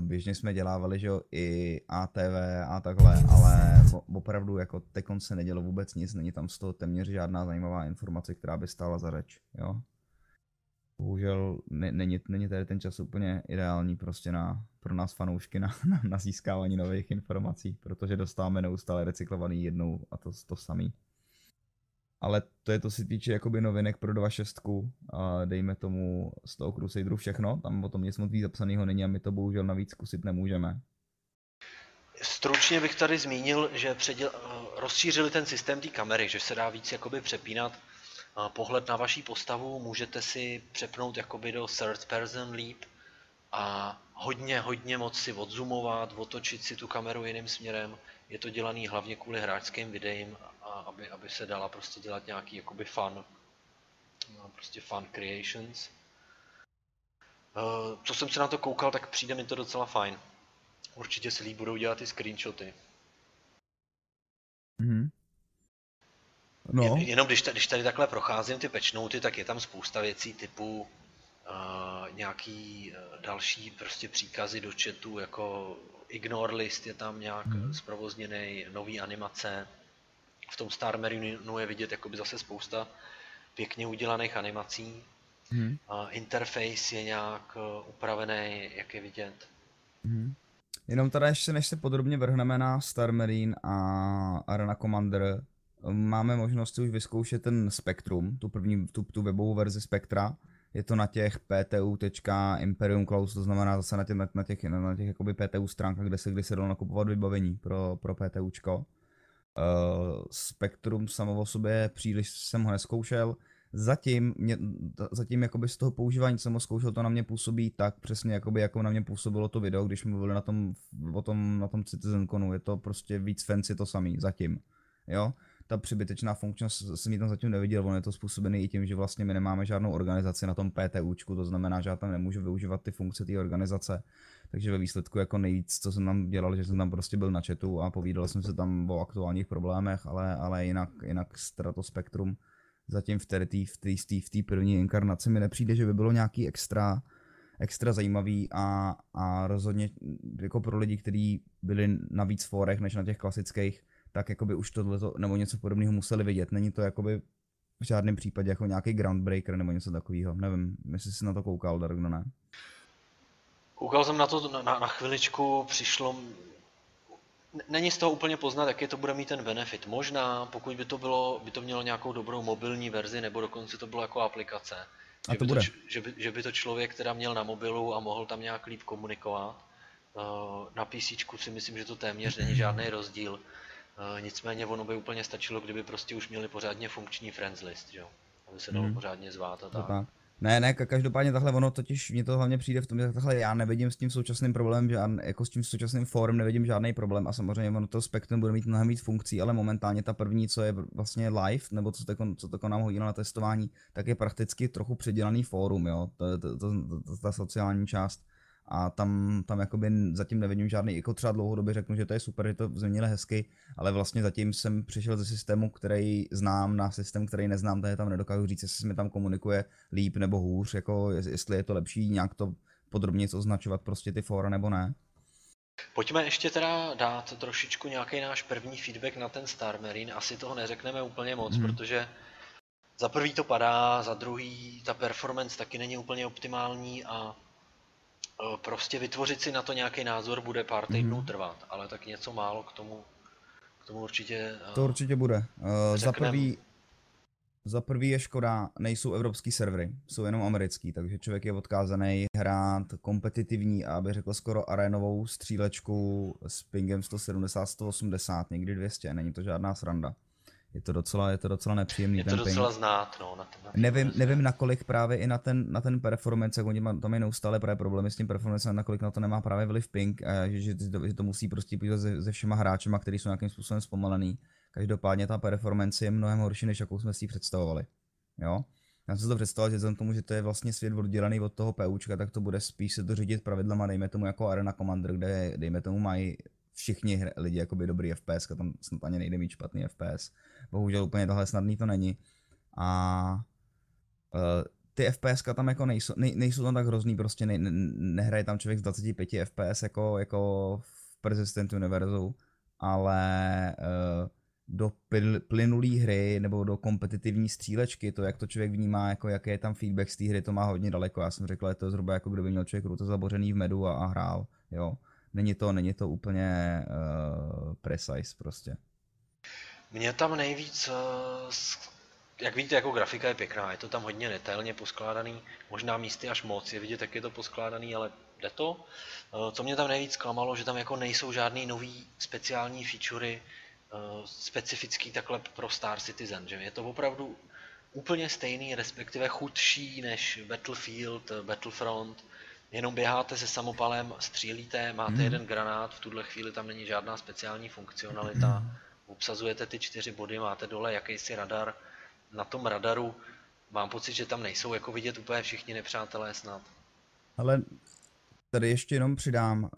Speaker 2: běžně jsme dělávali, že jo, i ATV a takhle, ale opravdu jako tekon se nedělo vůbec nic, není tam z toho téměř žádná zajímavá informace, která by stála za řeč, jo. Bohužel ne, není, není tady ten čas úplně ideální prostě na, pro nás fanoušky na, na, na získávání nových informací, protože dostáváme neustále recyklovaný jednou a to, to samý ale to je to si týče jakoby novinek pro 2.6 a dejme tomu z toho Crusaderu všechno, tam o tom nic moc víc zapsaného není a my to bohužel navíc zkusit nemůžeme.
Speaker 1: Stručně bych tady zmínil, že předěl, rozšířili ten systém té kamery, že se dá víc jakoby přepínat pohled na vaší postavu, můžete si přepnout jakoby do third person líp a hodně, hodně moc si odzumovat, otočit si tu kameru jiným směrem. Je to dělaný hlavně kvůli hráčským videím aby, aby se dala prostě dělat nějaký jakoby fun, no, prostě fun creations. Uh, co jsem se na to koukal, tak přijde mi to docela fajn. Určitě se líp budou dělat ty screenshoty.
Speaker 2: Mhm. No.
Speaker 1: Jen, jenom když, když tady takhle procházím ty patchnoty, tak je tam spousta věcí typu uh, nějaký uh, další prostě příkazy do chatu, jako ignore list je tam nějak mm. zprovozněný, nový animace, v tom Star Marinu je vidět jakoby zase spousta pěkně udělaných animací. Hmm. A interface je nějak eh, upravený, jak je vidět.
Speaker 2: Hmm. Jenom teda ještě než se podrobně vrhneme na Star Marine a Arena Commander, máme možnost si už vyzkoušet ten Spectrum, tu první, tu, tu webovou verzi Spectra. Je to na těch ptu.imperium cloud, to znamená zase na těch, na, na těch, na těch jakoby PTU stránkách, kde se, kdy se dalo nakupovat vybavení pro, pro PTUčko. Uh, Spektrum samo o sobě příliš jsem ho neskoušel. Zatím, mě, zatím jakoby z toho používání, jsem ho zkoušel, to na mě působí tak přesně, jakoby, jako na mě působilo to video, když mluvili na tom, o tom, na tom CitizenConu. Je to prostě víc fancy to samý, zatím. Jo? ta přibytečná funkčnost jsem ji tam zatím neviděl, on je to způsobený i tím, že vlastně my nemáme žádnou organizaci na tom PTUčku, to znamená, že já tam nemůžu využívat ty funkce té organizace. Takže ve výsledku jako nejvíc, co jsem tam dělal, že jsem tam prostě byl na chatu a povídal jsem se tam o aktuálních problémech, ale, ale jinak, jinak Stratospektrum zatím v té, v té, v té první inkarnaci mi nepřijde, že by bylo nějaký extra, extra zajímavý a, a rozhodně jako pro lidi, kteří byli na víc fórech než na těch klasických, tak jakoby už tohle nebo něco podobného museli vidět. Není to jakoby v žádném případě jako nějaký groundbreaker nebo něco takového. Nevím, jestli jsi na to koukal, Darkno, ne?
Speaker 1: Koukal jsem na to na, na, chviličku, přišlo... Není z toho úplně poznat, jaký to bude mít ten benefit. Možná, pokud by to, bylo, by to mělo nějakou dobrou mobilní verzi, nebo dokonce to bylo jako aplikace.
Speaker 2: A
Speaker 1: že,
Speaker 2: to
Speaker 1: by
Speaker 2: bude.
Speaker 1: to, že, by, že by to člověk teda měl na mobilu a mohl tam nějak líp komunikovat. Eh, na PC si myslím, že to téměř není žádný rozdíl. Uh, nicméně ono by úplně stačilo, kdyby prostě už měli pořádně funkční friends list, jo? Aby se dalo hmm. pořádně zvát a tak. tak.
Speaker 2: Ne, ne, každopádně takhle ono totiž, mně to hlavně přijde v tom, že takhle já nevidím s tím současným problémem, že jako s tím současným fórem nevidím žádný problém a samozřejmě ono to spektrum bude mít mnohem víc funkcí, ale momentálně ta první, co je vlastně live, nebo co tako, co tako nám hodí na testování, tak je prakticky trochu předělaný fórum, jo, to, to, to, to, ta sociální část a tam, tam jakoby zatím nevidím žádný, jako třeba dlouhodobě řeknu, že to je super, že to změnili hezky, ale vlastně zatím jsem přišel ze systému, který znám na systém, který neznám, takže tam nedokážu říct, jestli se mi tam komunikuje líp nebo hůř, jako jestli je to lepší nějak to podrobně označovat prostě ty fora nebo ne.
Speaker 1: Pojďme ještě teda dát trošičku nějaký náš první feedback na ten Star Marine. Asi toho neřekneme úplně moc, hmm. protože za prvý to padá, za druhý ta performance taky není úplně optimální a prostě vytvořit si na to nějaký názor bude pár týdnů mm. trvat, ale tak něco málo k tomu, k tomu určitě...
Speaker 2: To určitě bude. Uh, za prvý, za prvý je škoda, nejsou evropský servery, jsou jenom americký, takže člověk je odkázaný hrát kompetitivní a aby řekl skoro arénovou střílečku s pingem 170-180, někdy 200, není to žádná sranda. Je to docela, je to docela nepříjemný
Speaker 1: Je to
Speaker 2: ten
Speaker 1: docela znát, no. Na ten, na
Speaker 2: Nevím, nevím nakolik právě i na ten, na ten performance, jak oni má, tam je neustále právě problémy s tím performance, nakolik na to nemá právě vliv ping, a že, že, to, že to musí prostě být se, se všema hráčema, kteří jsou nějakým způsobem zpomalený. Každopádně ta performance je mnohem horší, než jakou jsme si ji představovali. Jo? Já jsem si to představil, že vzhledem tomu, že to je vlastně svět oddělený od toho PUčka, tak to bude spíš se to řídit pravidlama, dejme tomu jako Arena Commander, kde dejme tomu mají všichni hra- lidi jakoby dobrý FPS, tam snad ani nejde mít špatný FPS. Bohužel úplně tohle snadný to není. A uh, ty FPS tam jako nejsou, nej, nejsou tam tak hrozný, prostě ne, ne, nehraje tam člověk z 25 FPS jako, jako v Persistent Univerzu, ale uh, do pl- plynulý hry nebo do kompetitivní střílečky, to jak to člověk vnímá, jako jaký je tam feedback z té hry, to má hodně daleko. Já jsem řekl, je to zhruba jako kdyby měl člověk ruce zabořený v medu a, a hrál, jo. Není to, není to úplně uh, precise prostě.
Speaker 1: Mě tam nejvíc, eh, jak vidíte, jako grafika je pěkná, je to tam hodně detailně poskládaný, možná místy až moc je vidět, jak je to poskládaný, ale jde to. Eh, Co mě tam nejvíc zklamalo, že tam jako nejsou žádný nový speciální featurey, specifický takhle pro Star Citizen, že je to opravdu úplně stejný, respektive chudší než Battlefield, Battlefront, jenom běháte se samopalem, střílíte, máte
Speaker 2: Mhm.
Speaker 1: jeden granát, v tuhle chvíli tam není žádná speciální funkcionalita, obsazujete ty čtyři body, máte dole jakýsi radar, na tom radaru mám pocit, že tam nejsou jako vidět úplně všichni nepřátelé snad.
Speaker 2: Ale tady ještě jenom přidám uh,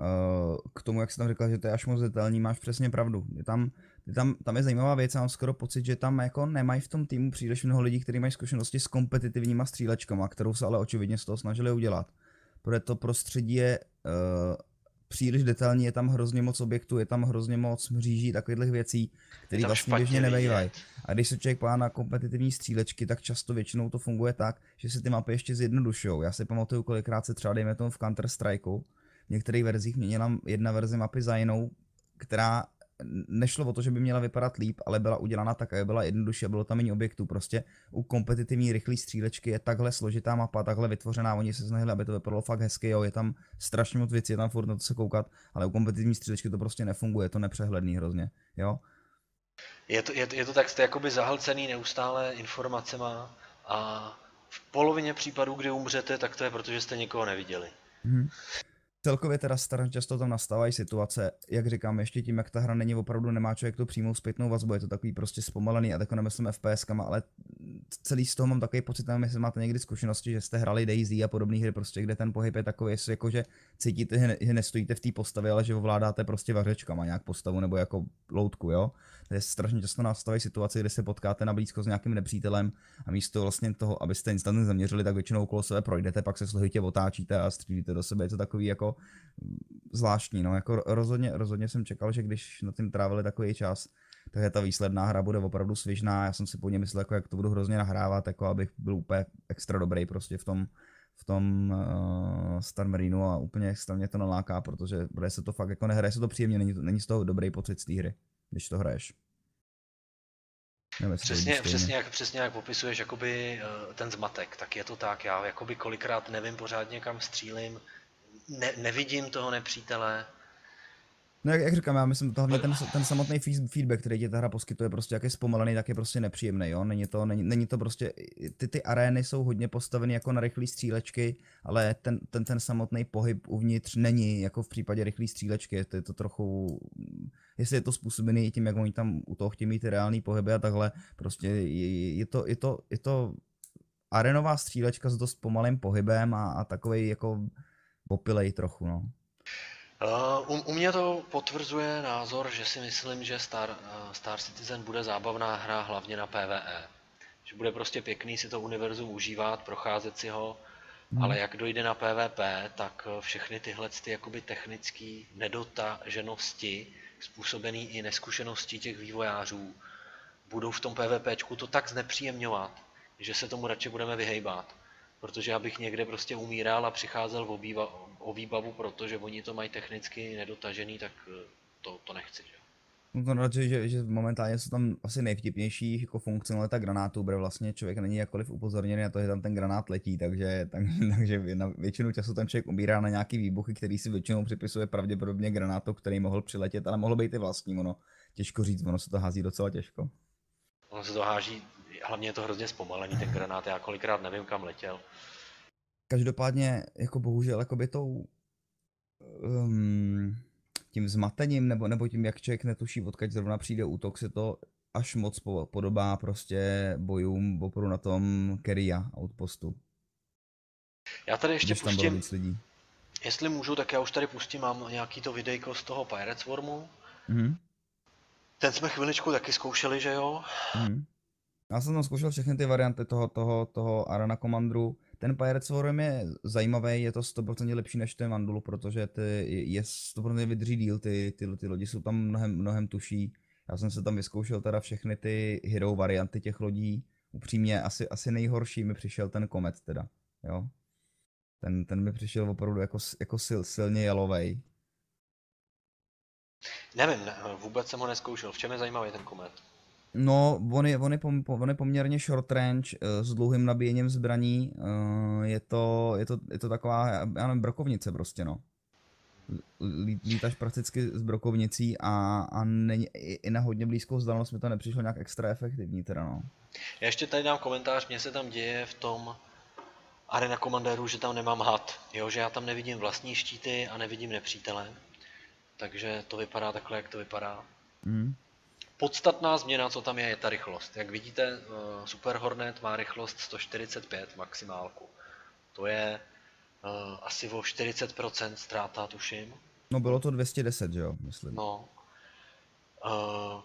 Speaker 2: k tomu, jak jsi tam říkal, že to je až moc detailní, máš přesně pravdu. Je tam, je tam, tam je zajímavá věc, mám skoro pocit, že tam jako nemají v tom týmu příliš mnoho lidí, kteří mají zkušenosti s kompetitivníma střílečkama, kterou se ale očividně z toho snažili udělat. Protože to prostředí je uh, příliš detailní, je tam hrozně moc objektů, je tam hrozně moc mříží, takových věcí, které vlastně běžně nebejvají. A když se člověk pá na kompetitivní střílečky, tak často většinou to funguje tak, že si ty mapy ještě zjednodušují. Já si pamatuju, kolikrát se třeba dejme tomu v Counter Strikeu, v některých verzích měnila jedna verze mapy za jinou, která nešlo o to, že by měla vypadat líp, ale byla udělána tak, aby byla jednodušší a bylo tam méně objektů. Prostě u kompetitivní rychlé střílečky je takhle složitá mapa, takhle vytvořená, oni se snažili, aby to vypadalo fakt hezky, jo, je tam strašně moc věcí, je tam furt na to se koukat, ale u kompetitivní střílečky to prostě nefunguje, je to nepřehledný hrozně, jo.
Speaker 1: Je to, je, to- je to tak, jste jakoby zahlcený neustále informacema a v polovině případů, kdy umřete, tak to je proto, že jste někoho neviděli.
Speaker 2: Mhm. Celkově teda strašně často tam nastávají situace, jak říkám, ještě tím, jak ta hra není opravdu, nemá člověk tu přímou zpětnou vazbu, je to takový prostě zpomalený a tak nemyslím FPSkama, ale celý z toho mám takový pocit, nevím, jestli máte někdy zkušenosti, že jste hrali Daisy a podobné hry, prostě, kde ten pohyb je takový, jestli jako, že cítíte, že nestojíte v té postavě, ale že ovládáte prostě vařečkama nějak postavu nebo jako loutku, jo. Takže strašně často nastávají situace, kde se potkáte na blízko s nějakým nepřítelem a místo vlastně toho, abyste instantně zaměřili, tak většinou okolo sebe projdete, pak se složitě otáčíte a střílíte do sebe. Je to takový jako mm, zvláštní, no, jako rozhodně, rozhodně jsem čekal, že když na tím trávili takový čas, takže ta výsledná hra bude opravdu svižná. Já jsem si po něm myslel, jako, jak to budu hrozně nahrávat, jako abych byl úplně extra dobrý prostě v tom, v tom uh, Star Marineu a úplně extra mě to naláká, protože hraje se to fakt jako nehraje se to příjemně, není, není z toho dobrý pocit z té hry, když to hraješ. Nevím,
Speaker 1: Přesně, přesně, jak, přesně jak popisuješ jakoby eh, ten zmatek, tak je to tak. Já jakoby kolikrát nevím pořádně kam střílím, ne, nevidím toho nepřítele.
Speaker 2: No jak, jak říkám, já myslím, to hlavně ten, ten samotný feed- feedback, který ti ta hra poskytuje, prostě jak je zpomalený, tak je prostě nepříjemný, jo. Není to, není, není to prostě, ty, ty arény jsou hodně postaveny jako na rychlé střílečky, ale ten, ten, ten samotný pohyb uvnitř není, jako v případě rychlé střílečky, to je to trochu, jestli je to způsobený tím, jak oni tam u toho chtějí mít ty reální pohyby a takhle, prostě je, je, to, je, to, je to arenová střílečka s dost pomalým pohybem a, a takovej jako opilej trochu, no.
Speaker 1: Uh, u, u mě to potvrzuje názor, že si myslím, že Star, uh, Star Citizen bude zábavná hra hlavně na PvE. Že bude prostě pěkný si to univerzum užívat, procházet si ho,
Speaker 2: Mhm.
Speaker 1: ale jak dojde na PvP, tak eh, všechny tyhle ty jakoby technické nedotaženosti, způsobený i neskušeností těch vývojářů, budou v tom PvPčku to tak znepříjemňovat, že se tomu radši budeme vyhejbat. Protože abych někde prostě umíral a přicházel o, výba, o výbavu, protože oni to mají technicky nedotažený, tak eh, to, to nechci. Že?
Speaker 2: No že, že momentálně jsou tam asi nejvtipnější jako funkcionalita granátů, protože vlastně člověk není jakkoliv upozorněný na to, že tam ten granát letí, takže, tak, takže na většinu času ten člověk umírá na nějaký výbuchy, který si většinou připisuje pravděpodobně granátu, který mohl přiletět, ale mohl být i vlastní, ono těžko říct, ono se to hází docela těžko.
Speaker 1: Ono se to háží, hlavně je to hrozně zpomalený ten granát, já kolikrát nevím kam letěl.
Speaker 2: Každopádně, jako bohužel, jako by tou um, tím zmatením, nebo, nebo tím, jak člověk netuší, odkud zrovna přijde útok, se to až moc podobá prostě bojům opravdu na tom Keria outpostu.
Speaker 1: Já tady ještě pustím, víc lidí. jestli můžu, tak já už tady pustím, mám nějaký to videjko z toho Pirates Wormu. Mm-hmm. Ten jsme chviličku taky zkoušeli, že jo? Mm-hmm.
Speaker 2: Já jsem tam zkoušel všechny ty varianty toho, toho, toho Arena Commandru. Ten Pirates Forum je zajímavý, je to 100% lepší než ten Mandulu, protože ty, je 100% vydrží díl, ty, ty, ty lodi jsou tam mnohem, mnohem tuší. Já jsem se tam vyzkoušel teda všechny ty hero varianty těch lodí. Upřímně asi, asi nejhorší mi přišel ten Comet teda, jo. Ten, ten mi přišel opravdu jako, jako sil, silně jalovej.
Speaker 1: Nevím, ne, vůbec jsem ho neskoušel. V čem je zajímavý ten Comet?
Speaker 2: No, on je, on, je pom, on je poměrně short range uh, s dlouhým nabíjením zbraní. Uh, je, to, je, to, je to taková, já nevím, brokovnice prostě, no. Lítáš prakticky s brokovnicí a, a není, i, i na hodně blízkou vzdálenost mi to nepřišlo nějak extra efektivní teda, no.
Speaker 1: Já ještě tady dám komentář, mně se tam děje v tom Arena Commanderu, že tam nemám had, jo, že já tam nevidím vlastní štíty a nevidím nepřítele. Takže to vypadá takhle, jak to vypadá. Mm. Podstatná změna, co tam je, je ta rychlost. Jak vidíte, eh, Super Hornet má rychlost 145 maximálku. To je uh, asi o 40% ztráta, tuším.
Speaker 2: No bylo to 210, že jo, myslím.
Speaker 1: No. Uh,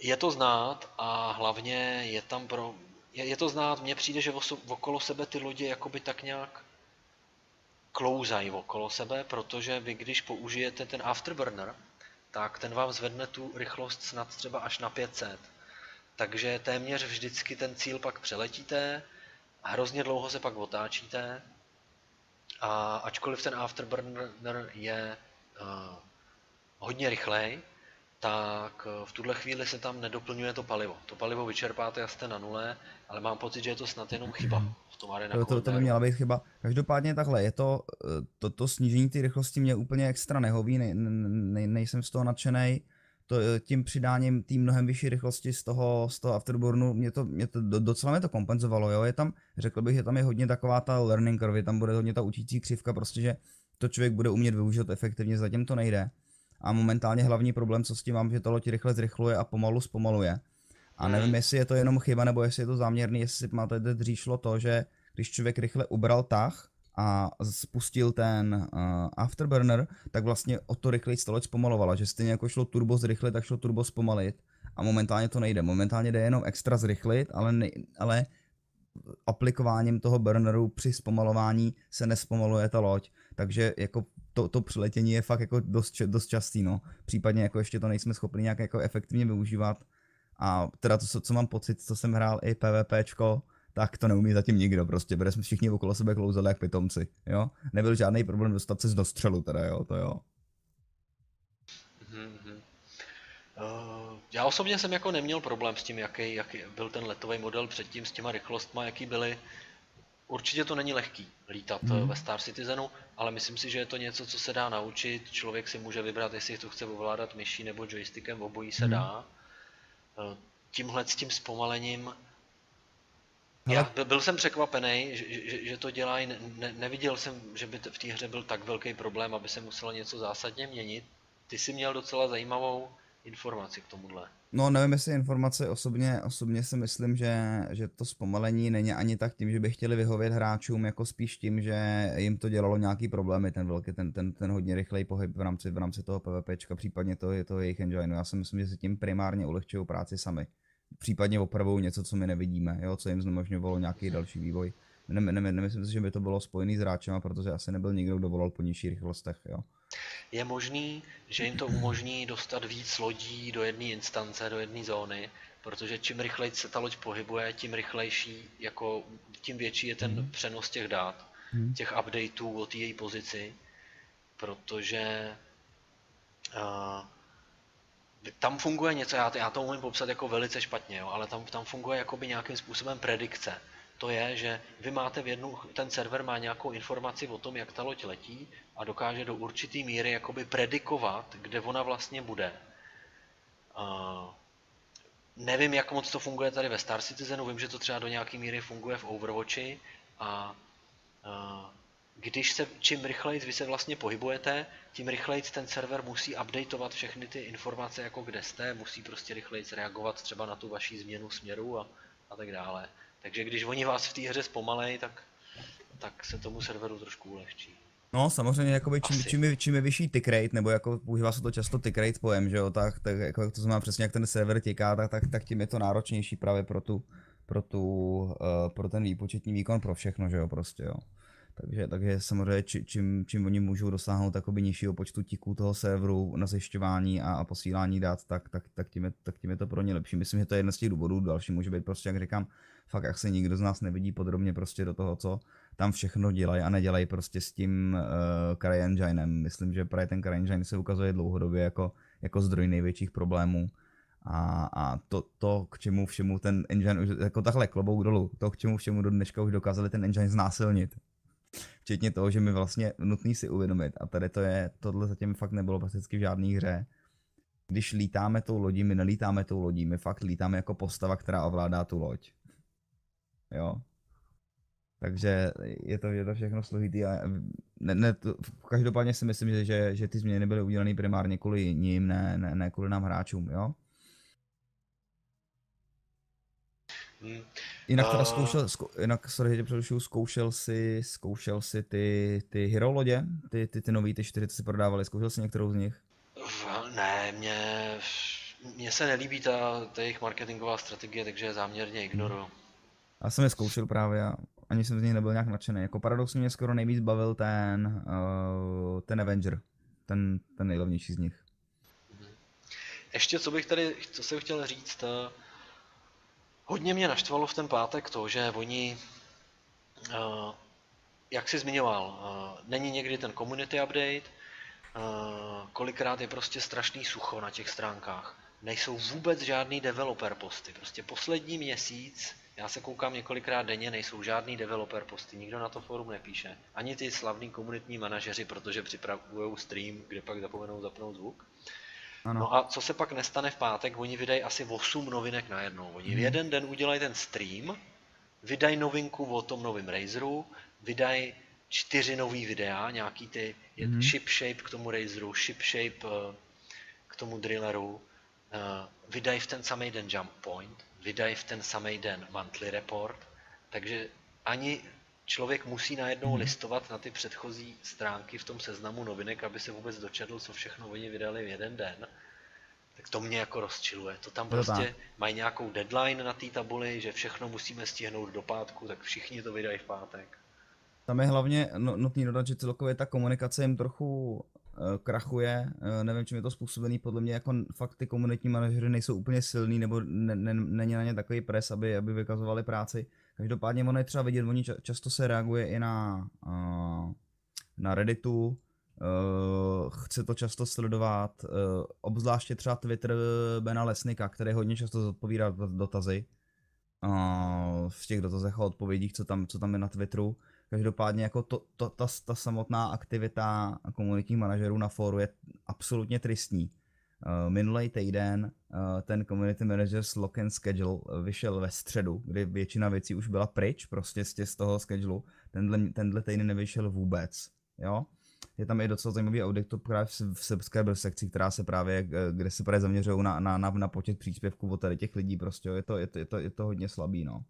Speaker 1: je to znát a hlavně je tam pro... Je, je to znát, mně přijde, že okolo sebe ty lodi jakoby tak nějak klouzají okolo sebe, protože vy když použijete ten afterburner, tak ten vám zvedne tu rychlost snad třeba až na 500. Takže téměř vždycky ten cíl pak přeletíte, hrozně dlouho se pak otáčíte a ačkoliv ten afterburner je uh, hodně rychlej, tak eh, v tuhle chvíli se tam nedoplňuje to palivo. To palivo vyčerpáte jste na nule, ale mám pocit, že je to snad jenom chyba arena.
Speaker 2: To, to, to by měla být chyba. Každopádně takhle, je to, eh, to, to snížení té rychlosti mě úplně extra nehoví, ne, ne, nejsem z toho nadšený. To, eh, tím přidáním té mnohem vyšší rychlosti z toho, z toho afterburnu, mě to, mě to docela mě to kompenzovalo, jo, je tam, řekl bych, že tam je hodně taková ta learning curve, tam bude hodně ta učící křivka, prostě, že to člověk bude umět využít efektivně, zatím to nejde. A momentálně hlavní problém, co s tím mám, že to loď rychle zrychluje a pomalu zpomaluje. A nevím, jestli je to jenom chyba, nebo jestli je to záměrný, jestli si máte dřív šlo to, že když člověk rychle ubral tah a spustil ten uh, afterburner, tak vlastně o to rychleji to loď zpomalovala, že stejně jako šlo turbo zrychlit, tak šlo turbo zpomalit. A momentálně to nejde. Momentálně jde jenom extra zrychlit, ale, ne, ale aplikováním toho burneru při zpomalování se nespomaluje ta loď. Takže jako to, to přiletění je fakt jako dost, dost častý, no. Případně jako ještě to nejsme schopni nějak jako efektivně využívat. A teda to, co mám pocit, co jsem hrál i PvPčko, tak to neumí zatím nikdo prostě, protože jsme všichni okolo sebe klouzali jak pitomci, jo. Nebyl žádný problém dostat se z dostřelu teda, jo, to jo.
Speaker 1: Mm-hmm. Uh, já osobně jsem jako neměl problém s tím, jaký, jaký byl ten letový model předtím, s těma rychlostma, jaký byly. Určitě to není lehký lítat mm. ve Star Citizenu, ale myslím si, že je to něco, co se dá naučit. Člověk si může vybrat, jestli to chce ovládat myší nebo joystickem, obojí se mm. dá. Eh, tímhle s tím zpomalením já byl jsem překvapený, že, že, že to dělají, ne, neviděl jsem, že by v té hře byl tak velký problém, aby se muselo něco zásadně měnit. Ty jsi měl docela zajímavou informaci k tomuhle.
Speaker 2: No nevím, jestli informace osobně, osobně si myslím, že, že to zpomalení není ani tak tím, že by chtěli vyhovět hráčům, jako spíš tím, že jim to dělalo nějaký problémy, ten velký, ten, ten, ten hodně rychlej pohyb v rámci, v rámci toho PvPčka, případně to je to jejich engine. Já si myslím, že si tím primárně ulehčují práci sami. Případně opravou něco, co my nevidíme, jo, co jim znemožňovalo nějaký další vývoj. Ne, ne, nemyslím si, že by to bylo spojený s hráčem, protože asi nebyl nikdo, kdo volal po nižších rychlostech. Jo.
Speaker 1: Je možný, že jim to umožní dostat víc lodí do jedné instance, do jedné zóny, protože čím rychleji se ta loď pohybuje, tím rychlejší, jako tím větší je ten hmm. přenos těch dát, hmm. těch updateů o té její pozici, protože uh, tam funguje něco, já, já to umím popsat jako velice špatně, jo, ale tam, tam funguje jakoby nějakým způsobem predikce. To je, že vy máte v jednu, ten server má nějakou informaci o tom, jak ta loď letí a dokáže do určitý míry jakoby predikovat, kde ona vlastně bude. Uh, nevím, jak moc to funguje tady ve Star Citizenu, vím, že to třeba do nějaké míry funguje v Overwatchi a uh, když se, čím rychleji vy se vlastně pohybujete, tím rychleji ten server musí updateovat všechny ty informace, jako kde jste, musí prostě rychleji reagovat třeba na tu vaši změnu směru a, a tak dále. Takže když oni vás v té hře zpomalej, tak, tak se tomu serveru trošku ulehčí.
Speaker 2: No samozřejmě, jakoby, čím, čím, je, čím je vyšší tick rate, nebo jako používá se to často tick rate pojem, že jo, tak, tak jako to znamená přesně, jak ten server těká, tak, tak, tak tím je to náročnější právě pro tu, pro tu, uh, pro ten výpočetní výkon, pro všechno, že jo, prostě jo. Takže, takže samozřejmě či, čím, čím oni můžou dosáhnout takoby nižšího počtu tiků toho serveru na zjišťování a, a posílání dat, tak, tak, tak, tím je, tak tím je to pro ně lepší. Myslím, že to je jeden z těch důvodů. Další může být prostě, jak říkám, fakt se nikdo z nás nevidí podrobně prostě do toho, co tam všechno dělají a nedělají prostě s tím uh, CryEnginem. Myslím, že právě ten CryEngine se ukazuje dlouhodobě jako, jako zdroj největších problémů. A, a to, to, k čemu všemu ten engine, jako takhle klobouk dolů, to, k čemu všemu do dneška už dokázali ten engine znásilnit Včetně toho, že mi vlastně nutný si uvědomit, a tady to je, tohle zatím fakt nebylo prakticky v žádné hře, když lítáme tou lodí, my nelítáme tou lodí, my fakt lítáme jako postava, která ovládá tu loď. Jo. Takže je to, je to všechno složitý a ne, ne, to, každopádně si myslím, že, že, že ty změny byly udělané primárně kvůli ním, ne, ne, ne kvůli nám hráčům, jo. Hmm. Jinak teda zkoušel, zkou, jinak sorry, že zkoušel si, zkoušel si ty, ty hero lodě, ty, ty, ty nový, ty čtyři, co si prodávali, zkoušel si některou z nich?
Speaker 1: Ne, mě, mně se nelíbí ta, ta jejich marketingová strategie, takže záměrně ignoruju.
Speaker 2: Já jsem je zkoušel právě a ani jsem z nich nebyl nějak nadšený. Jako paradoxně mě skoro nejvíc bavil ten, uh, ten Avenger, ten, ten nejlevnější z nich.
Speaker 1: Ještě co bych tady, co jsem chtěl říct, uh, Hodně mě naštvalo v ten pátek to, že oni, uh, jak jsi zmiňoval, uh, není někdy ten community update, uh, kolikrát je prostě strašný sucho na těch stránkách. Nejsou vůbec žádný developer posty. Prostě poslední měsíc, já se koukám několikrát denně, nejsou žádný developer posty. Nikdo na to forum nepíše. Ani ty slavní komunitní manažeři, protože připravují stream, kde pak zapomenou zapnout zvuk. Ano. No a co se pak nestane v pátek, oni vydají asi 8 novinek najednou. Oni hmm. v jeden den udělají ten stream, vydají novinku o tom novém Razeru, vydají čtyři nový videa, nějaký ty hmm. ship shape k tomu Razeru, ship shape uh, k tomu drilleru, uh, vydají v ten samý den jump point, vydají v ten samý den monthly report, takže ani člověk musí najednou hmm. listovat na ty předchozí stránky v tom seznamu novinek, aby se vůbec dočetl, co všechno oni vydali v jeden den. Tak to mě jako rozčiluje. To tam prostě mají nějakou deadline na té tabuli, že všechno musíme stihnout do pátku, tak všichni to vydají v pátek.
Speaker 2: Tam je hlavně no, nutný dodat, že celkově ta komunikace jim trochu krachuje, uh, nevím, čím je to způsobený, podle mě jako fakt ty komunitní manažery nejsou úplně silný, nebo ne, ne, není na ně takový pres, aby, aby vykazovali práci. Každopádně ono je třeba vidět, oni často se reaguje i na, uh, na Redditu, chce to často sledovat, obzvláště třeba Twitter Bena Lesnika, který hodně často zodpovídá dotazy v těch dotazech a odpovědích, co tam, co tam je na Twitteru. Každopádně jako to, to, ta, ta samotná aktivita komunitních manažerů na fóru je absolutně tristní. Uh, minulý týden uh, ten community manager's lock and schedule vyšel ve středu, kdy většina věcí už byla pryč prostě z, toho schedulu. Tenhle, tenhle týden nevyšel vůbec, jo. Je tam i docela zajímavý audit právě v, v subscriber sekci, která se právě, kde se právě zaměřují na, na, na, na počet příspěvků od tady těch lidí, prostě jo. Je to, je to, je to, je to hodně slabý, no.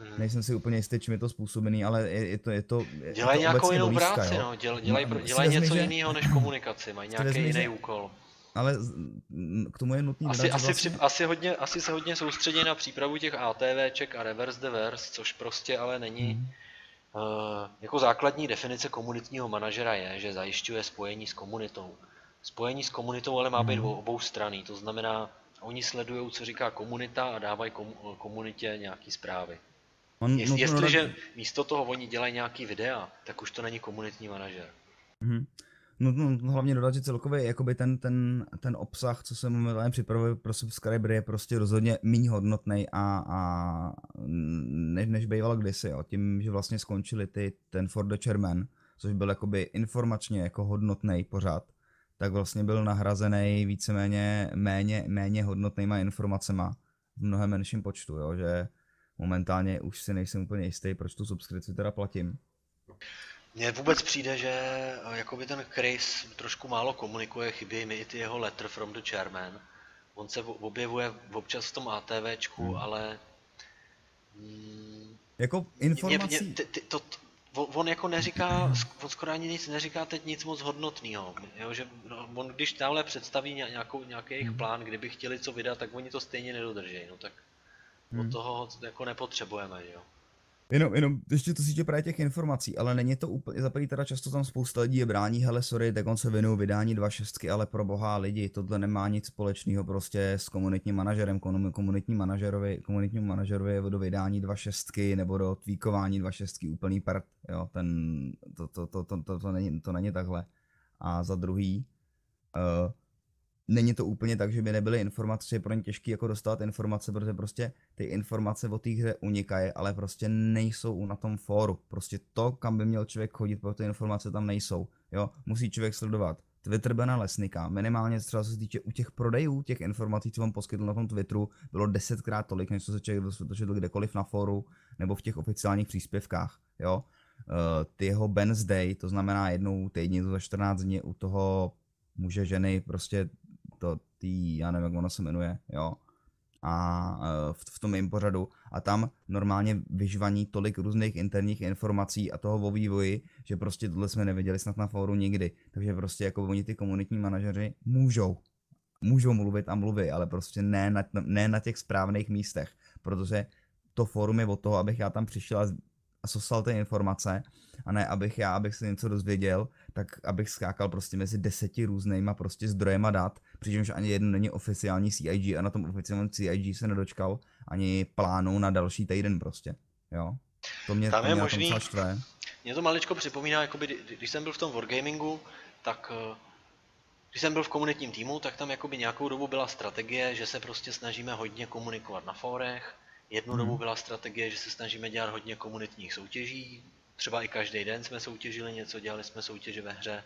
Speaker 2: Hmm. Nejsem si úplně jistý, čím je to způsobený, ale je, je to, je to
Speaker 1: Dělají nějakou jinou blízka, práci, jo? no. Děl, dělají, no, dělají něco že... jiného než komunikaci, mají nějaký jiný že... úkol.
Speaker 2: Ale k tomu je nutný
Speaker 1: asi, asi, vlastně... při, asi, hodně, asi se hodně soustředí na přípravu těch ATVček a reverse reverse, což prostě ale není... Hmm. Uh, jako základní definice komunitního manažera je, že zajišťuje spojení s komunitou. Spojení s komunitou ale má být hmm. obou strany, to znamená, oni sledují, co říká komunita a dávají komunitě nějaký zprávy. On, Jest, no jestliže místo toho oni dělají nějaký videa, tak už to není komunitní manažer.
Speaker 2: Mm-hmm. No, no, no hlavně dodat, že celkově jakoby ten, ten, ten obsah, co se momentálně připravuje pro subscribery, je prostě rozhodně méně hodnotný a, a než, než bývalo kdysi, jo. Tím, že vlastně skončili ty, ten For the Chairman, což byl jakoby informačně jako hodnotný pořád, tak vlastně byl nahrazený víceméně méně, méně hodnotnýma informacema v mnohem menším počtu, jo, že momentálně už si nejsem úplně jistý, proč tu subskripci teda platím.
Speaker 1: Mně vůbec přijde, že eh, jakoby ten Chris trošku málo komunikuje, chybí mi i ty jeho letter from the chairman. On se objevuje občas v tom ATVčku, hmm. ale...
Speaker 2: Mm, jako informací... Mě, mě, ty, ty,
Speaker 1: to, on jako neříká, on skoro ani nic neříká teď nic moc hodnotného. že no, on když tamhle představí nějakou, nějaký jejich hmm. plán, kdyby chtěli co vydat, tak oni to stejně nedodrží. No tak hmm. od toho jako nepotřebujeme, jo.
Speaker 2: Jenom, jenom ještě to sítě právě těch informací, ale není to úplně, za teda často tam spousta lidí je brání, hele sorry, tak on se věnují vydání dva šestky, ale pro boha lidi, tohle nemá nic společného prostě s komunitním manažerem, komunitní manažerovi, komunitnímu manažerovi do vydání dva šestky nebo do tweakování dva šestky úplný part, jo, ten, to, to, to, to, to, to, není, to není takhle. A za druhý, uh, není to úplně tak, že by nebyly informace, je pro ně těžké jako dostat informace, protože prostě ty informace o té hře unikají, ale prostě nejsou na tom fóru. Prostě to, kam by měl člověk chodit, pro ty informace tam nejsou. Jo, musí člověk sledovat Twitter Bena Lesnika, minimálně třeba se týče u těch prodejů, těch informací, co vám poskytl na tom Twitteru, bylo desetkrát tolik, než co se člověk dočetl kdekoliv na fóru nebo v těch oficiálních příspěvkách. Jo? Uh, ty jeho Ben's Day, to znamená jednou týdně, za 14 dní u toho muže, ženy, prostě to tý, já nevím, jak ono se jmenuje, jo, a e, v, v tom mém pořadu. A tam normálně vyžvaní tolik různých interních informací a toho o vývoji, že prostě tohle jsme neviděli snad na fóru nikdy. Takže prostě jako oni ty komunitní manažeři můžou, můžou mluvit a mluví, ale prostě ne na, ne na těch správných místech, protože to fórum je od toho, abych já tam přišel a, a sosal ty informace a ne abych já, abych se něco dozvěděl, tak abych skákal prostě mezi deseti různýma prostě zdrojema dat, přičemž ani jeden není oficiální CIG a na tom oficiálním CIG se nedočkal ani plánu na další týden prostě, jo. To mě,
Speaker 1: Tam
Speaker 2: to je
Speaker 1: mě možný, štve. Mě to maličko připomíná, jakoby, když jsem byl v tom Wargamingu, tak eh, když jsem byl v komunitním týmu, tak tam jakoby nějakou dobu byla strategie, že se prostě snažíme hodně komunikovat na fórech. Jednu hmm. dobu byla strategie, že se snažíme dělat hodně komunitních soutěží, Třeba i každý den jsme soutěžili něco, dělali jsme soutěže ve hře.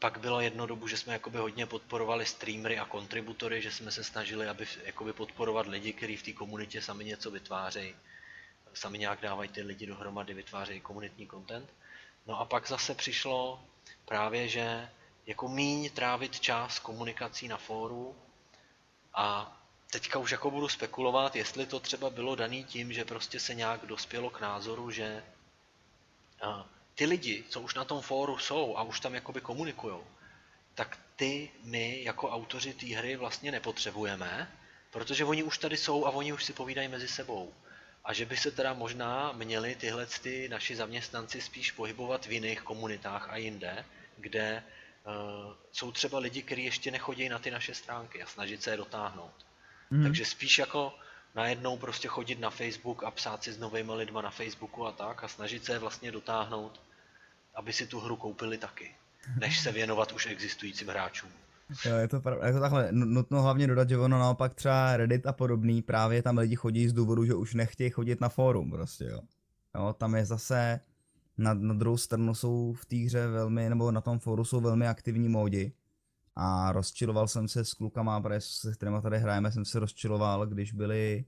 Speaker 1: Pak bylo jedno dobu, že jsme jakoby hodně podporovali streamery a kontributory, že jsme se snažili, aby jakoby podporovat lidi, kteří v té komunitě sami něco vytvářejí. Sami nějak dávají ty lidi dohromady, vytvářejí komunitní content. No a pak zase přišlo právě, že jako míň trávit čas komunikací na fóru a teďka už jako budu spekulovat, jestli to třeba bylo daný tím, že prostě se nějak dospělo k názoru, že ty lidi, co už na tom fóru jsou a už tam jakoby komunikujou, tak ty my jako autoři té hry vlastně nepotřebujeme, protože oni už tady jsou a oni už si povídají mezi sebou. A že by se teda možná měli tyhle ty naši zaměstnanci spíš pohybovat v jiných komunitách a jinde, kde uh, jsou třeba lidi, kteří ještě nechodí na ty naše stránky a snažit se je dotáhnout. Mm. Takže spíš jako najednou prostě chodit na Facebook a psát si s novými lidma na Facebooku a tak a snažit se je vlastně dotáhnout, aby si tu hru koupili taky, než se věnovat už existujícím hráčům.
Speaker 2: Jo, je to pravda. Jako takhle, nutno hlavně dodat, že ono naopak třeba Reddit a podobný, právě tam lidi chodí z důvodu, že už nechtějí chodit na fórum prostě, jo. Jo, tam je zase, na, na druhou stranu jsou v té hře velmi, nebo na tom fóru jsou velmi aktivní módi, a rozčiloval jsem se s klukama, protože se kterýma tady hrajeme, jsem se rozčiloval, když byly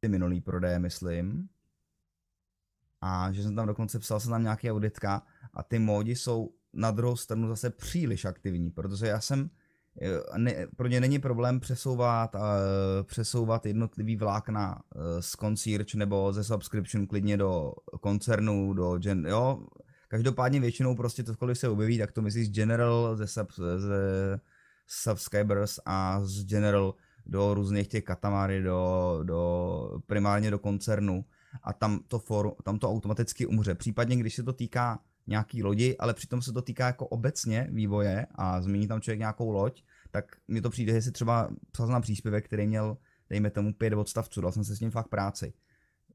Speaker 2: ty minulý prodeje, myslím. A že jsem tam dokonce psal jsem tam nějaký auditka a ty módy jsou na druhou stranu zase příliš aktivní, protože já jsem, eh, ne, pro ně není problém přesouvat, uh, přesouvat jednotlivý vlákna uh, z concierge nebo ze subscription klidně do koncernu, do gen, jo, Každopádně většinou prostě to, kolik se objeví, tak to myslíš General ze, sub, ze subscribers a z General do různých těch katamary, do, do primárně do koncernu a tam to, for, tam to automaticky umře. Případně, když se to týká nějaký lodi, ale přitom se to týká jako obecně vývoje a změní tam člověk nějakou loď, tak mi to přijde, že si třeba psal na příspěvek, který měl, dejme tomu, pět odstavců, dal jsem se s ním fakt práci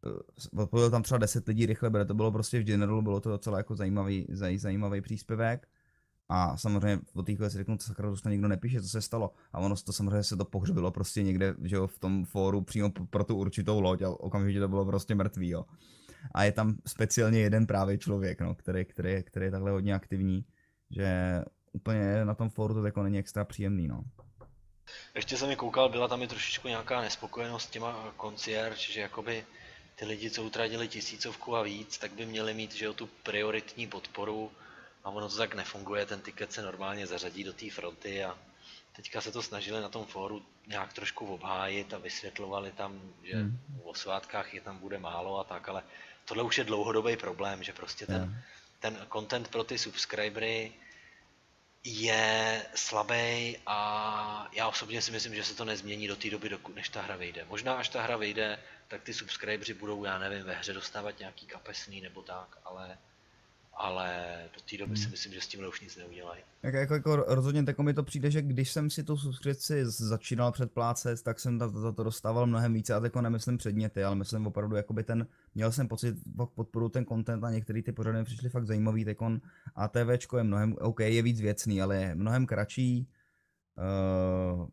Speaker 2: uh, odpovědělo tam třeba 10 lidí rychle, protože to bylo prostě v generalu, bylo to docela jako zajímavý, zaj, zajímavý příspěvek. A samozřejmě o chvíli si řeknu, co sakra, to nikdo nepíše, co se stalo. A ono to samozřejmě se to pohřbilo prostě někde že jo, v tom fóru přímo pro tu určitou loď a okamžitě to bylo prostě mrtvý. Jo. A je tam speciálně jeden právě člověk, no, který, který, který je takhle hodně aktivní, že úplně na tom fóru to jako není extra příjemný. No.
Speaker 1: Ještě jsem mi koukal, byla tam i trošičku nějaká nespokojenost s těma koncierge, že jakoby ty lidi, co utratili tisícovku a víc, tak by měli mít že jo, tu prioritní podporu a ono to tak nefunguje, ten tiket se normálně zařadí do té fronty a teďka se to snažili na tom fóru nějak trošku obhájit a vysvětlovali tam, že hmm. o svátkách je tam bude málo a tak, ale tohle už je dlouhodobý problém, že prostě ten, hmm. ten content pro ty subscribery je slabý a já osobně si myslím, že se to nezmění do té doby, než ta hra vyjde. Možná až ta hra vyjde, tak ty subscribeři budou, já nevím, ve hře dostávat nějaký kapesný nebo tak, ale ale do té doby hmm. si myslím, že s tím už nic neudělají.
Speaker 2: Jak, jako, jako rozhodně tak mi to přijde, že když jsem si tu subskripci začínal předplácet, tak jsem za to dostával mnohem více a jako nemyslím předměty, ale myslím opravdu, jakoby ten, měl jsem pocit, fakt podporu ten content a některý ty pořady přišly fakt zajímavý, tak on ATVčko je mnohem, OK, je víc věcný, ale je mnohem kratší, uh,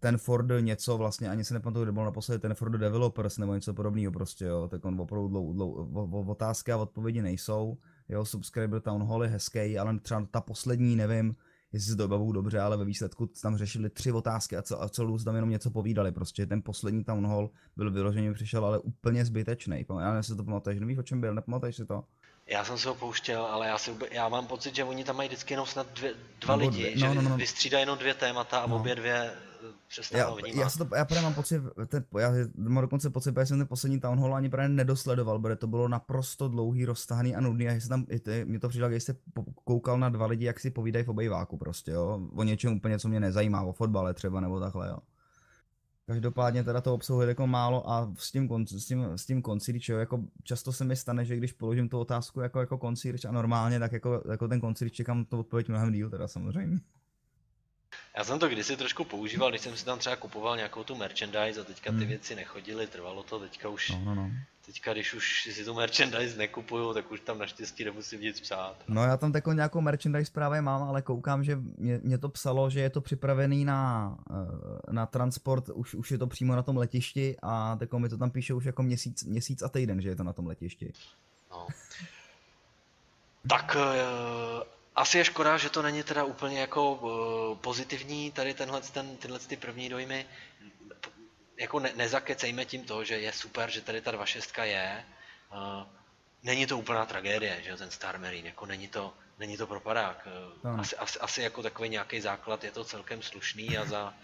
Speaker 2: ten Ford něco vlastně, ani se nepamatuju, kde byl naposledy ten Ford Developers nebo něco podobného prostě, jo, tak on opravdu dlou, dlou, otázky a odpovědi nejsou jo, subscriber town hall je hezký, ale třeba ta poslední, nevím, jestli se to bavu dobře, ale ve výsledku tam řešili tři otázky a, co, a celou tam jenom něco povídali. Prostě ten poslední town hall byl vyloženě přišel, ale úplně zbytečný. Já nevím, jestli to pamatuješ, nevíš, o čem byl, nepamatuješ si to?
Speaker 1: Já jsem se ho pouštěl, ale já, si, já mám pocit, že oni tam mají vždycky jenom snad dvě, dva no, lidi, dvě, no, že no, no. vystřídají jenom dvě témata a no. obě dvě
Speaker 2: já, já, se to, já právě mám pocit, ten, já mám dokonce pocit, že jsem ten poslední Town Hall ani právě nedosledoval, protože to bylo naprosto dlouhý, roztahaný a nudný a že se tam, mě to přišlo, když jste koukal na dva lidi, jak si povídají v obejváku prostě, jo, o něčem úplně, co mě nezajímá, o fotbale třeba nebo takhle, jo. Každopádně teda to obsahuje jako málo a s tím, s tím, s tím concierge, jo, jako často se mi stane, že když položím tu otázku jako, jako concierge a normálně, tak jako, jako ten concierge čekám to odpověď mnohem díl teda samozřejmě.
Speaker 1: Já jsem to kdysi trošku používal, když jsem si tam třeba kupoval nějakou tu merchandise a teďka ty hmm. věci nechodily, trvalo to, teďka už, no, no, no. teďka když už si tu merchandise nekupuju, tak už tam naštěstí nemusím nic psát.
Speaker 2: No já tam takovou nějakou merchandise právě mám, ale koukám, že mě, mě to psalo, že je to připravený na, eh, na transport, už, už je to přímo na tom letišti a tako mi to tam píše už jako měsíc, měsíc a týden, že je to na tom letišti. No.
Speaker 1: Tak eh, asi je škoda, že to není teda úplně jako uh, pozitivní, tady tenhle, ten, tyhle ty první dojmy. Jako ne, nezakecejme tím to, že je super, že tady ta 2.6 je. Uh, není to úplná tragédie, že ten Star Marine, jako není to, není to propadák. Uh, asi, asi, asi jako takový nějaký základ je to celkem slušný a za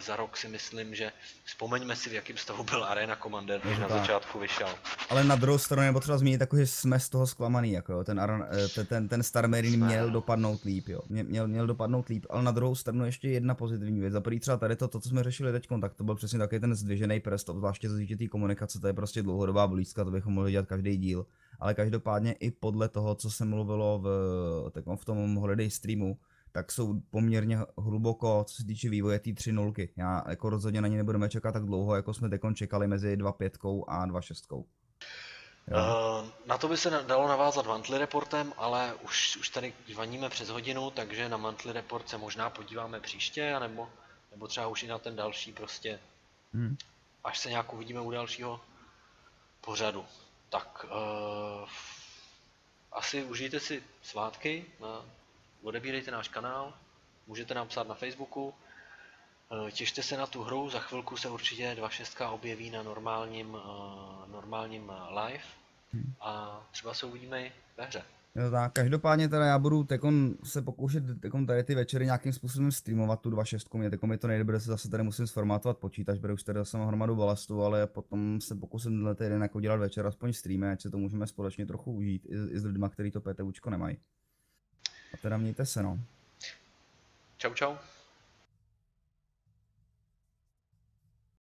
Speaker 1: za rok si myslím, že vzpomeňme si, v jakém stavu byl Arena Commander, když na začátku vyšel.
Speaker 2: Ale na druhou stranu je potřeba zmínit jako, že jsme z toho zklamaný, jako ten, eh, ten, ten, ten Star Marine jsme. měl dopadnout líp, jo. Měl, měl dopadnout líp, ale na druhou stranu ještě jedna pozitivní věc. Za prvý třeba tady to, to, co jsme řešili teď, tak to byl přesně takový ten zdvižený prst, zvláště co té komunikace, to je prostě dlouhodobá blízka, to bychom mohli dělat každý díl. Ale každopádně i podle toho, co se mluvilo v, v tom holiday streamu, tak jsou poměrně hluboko, co se týče vývoje té 3 nulky. Já jako rozhodně na ně nebudeme čekat tak dlouho, jako jsme teď čekali mezi 2.5 a 2.6.
Speaker 1: Uh, na to by se dalo navázat monthly reportem, ale už, už tady vaníme přes hodinu, takže na monthly report se možná podíváme příště, nebo, nebo třeba už i na ten další prostě, hmm. až se nějak uvidíme u dalšího pořadu. Tak uh, asi užijte si svátky, na odebírejte náš kanál, můžete nám psát na Facebooku, eh, těšte se na tu hru, za chvilku se určitě 2.6 objeví na normálním, eh, normálním eh, live hmm. a třeba se uvidíme i ve hře.
Speaker 2: Jo, tak, každopádně teda já budu tekon se pokoušet tekon tady ty večery nějakým způsobem streamovat tu 2.6, mě tekon mi to nejde, protože se zase tady musím sformátovat počítač, protože už tady zase mám hromadu balastu, ale potom se pokusím tenhle týden jako dělat večer aspoň streamy, ať se to můžeme společně trochu užít i, i s lidmi, kteří to PTUčko nemají. A teda mějte se no.
Speaker 1: Čau čau.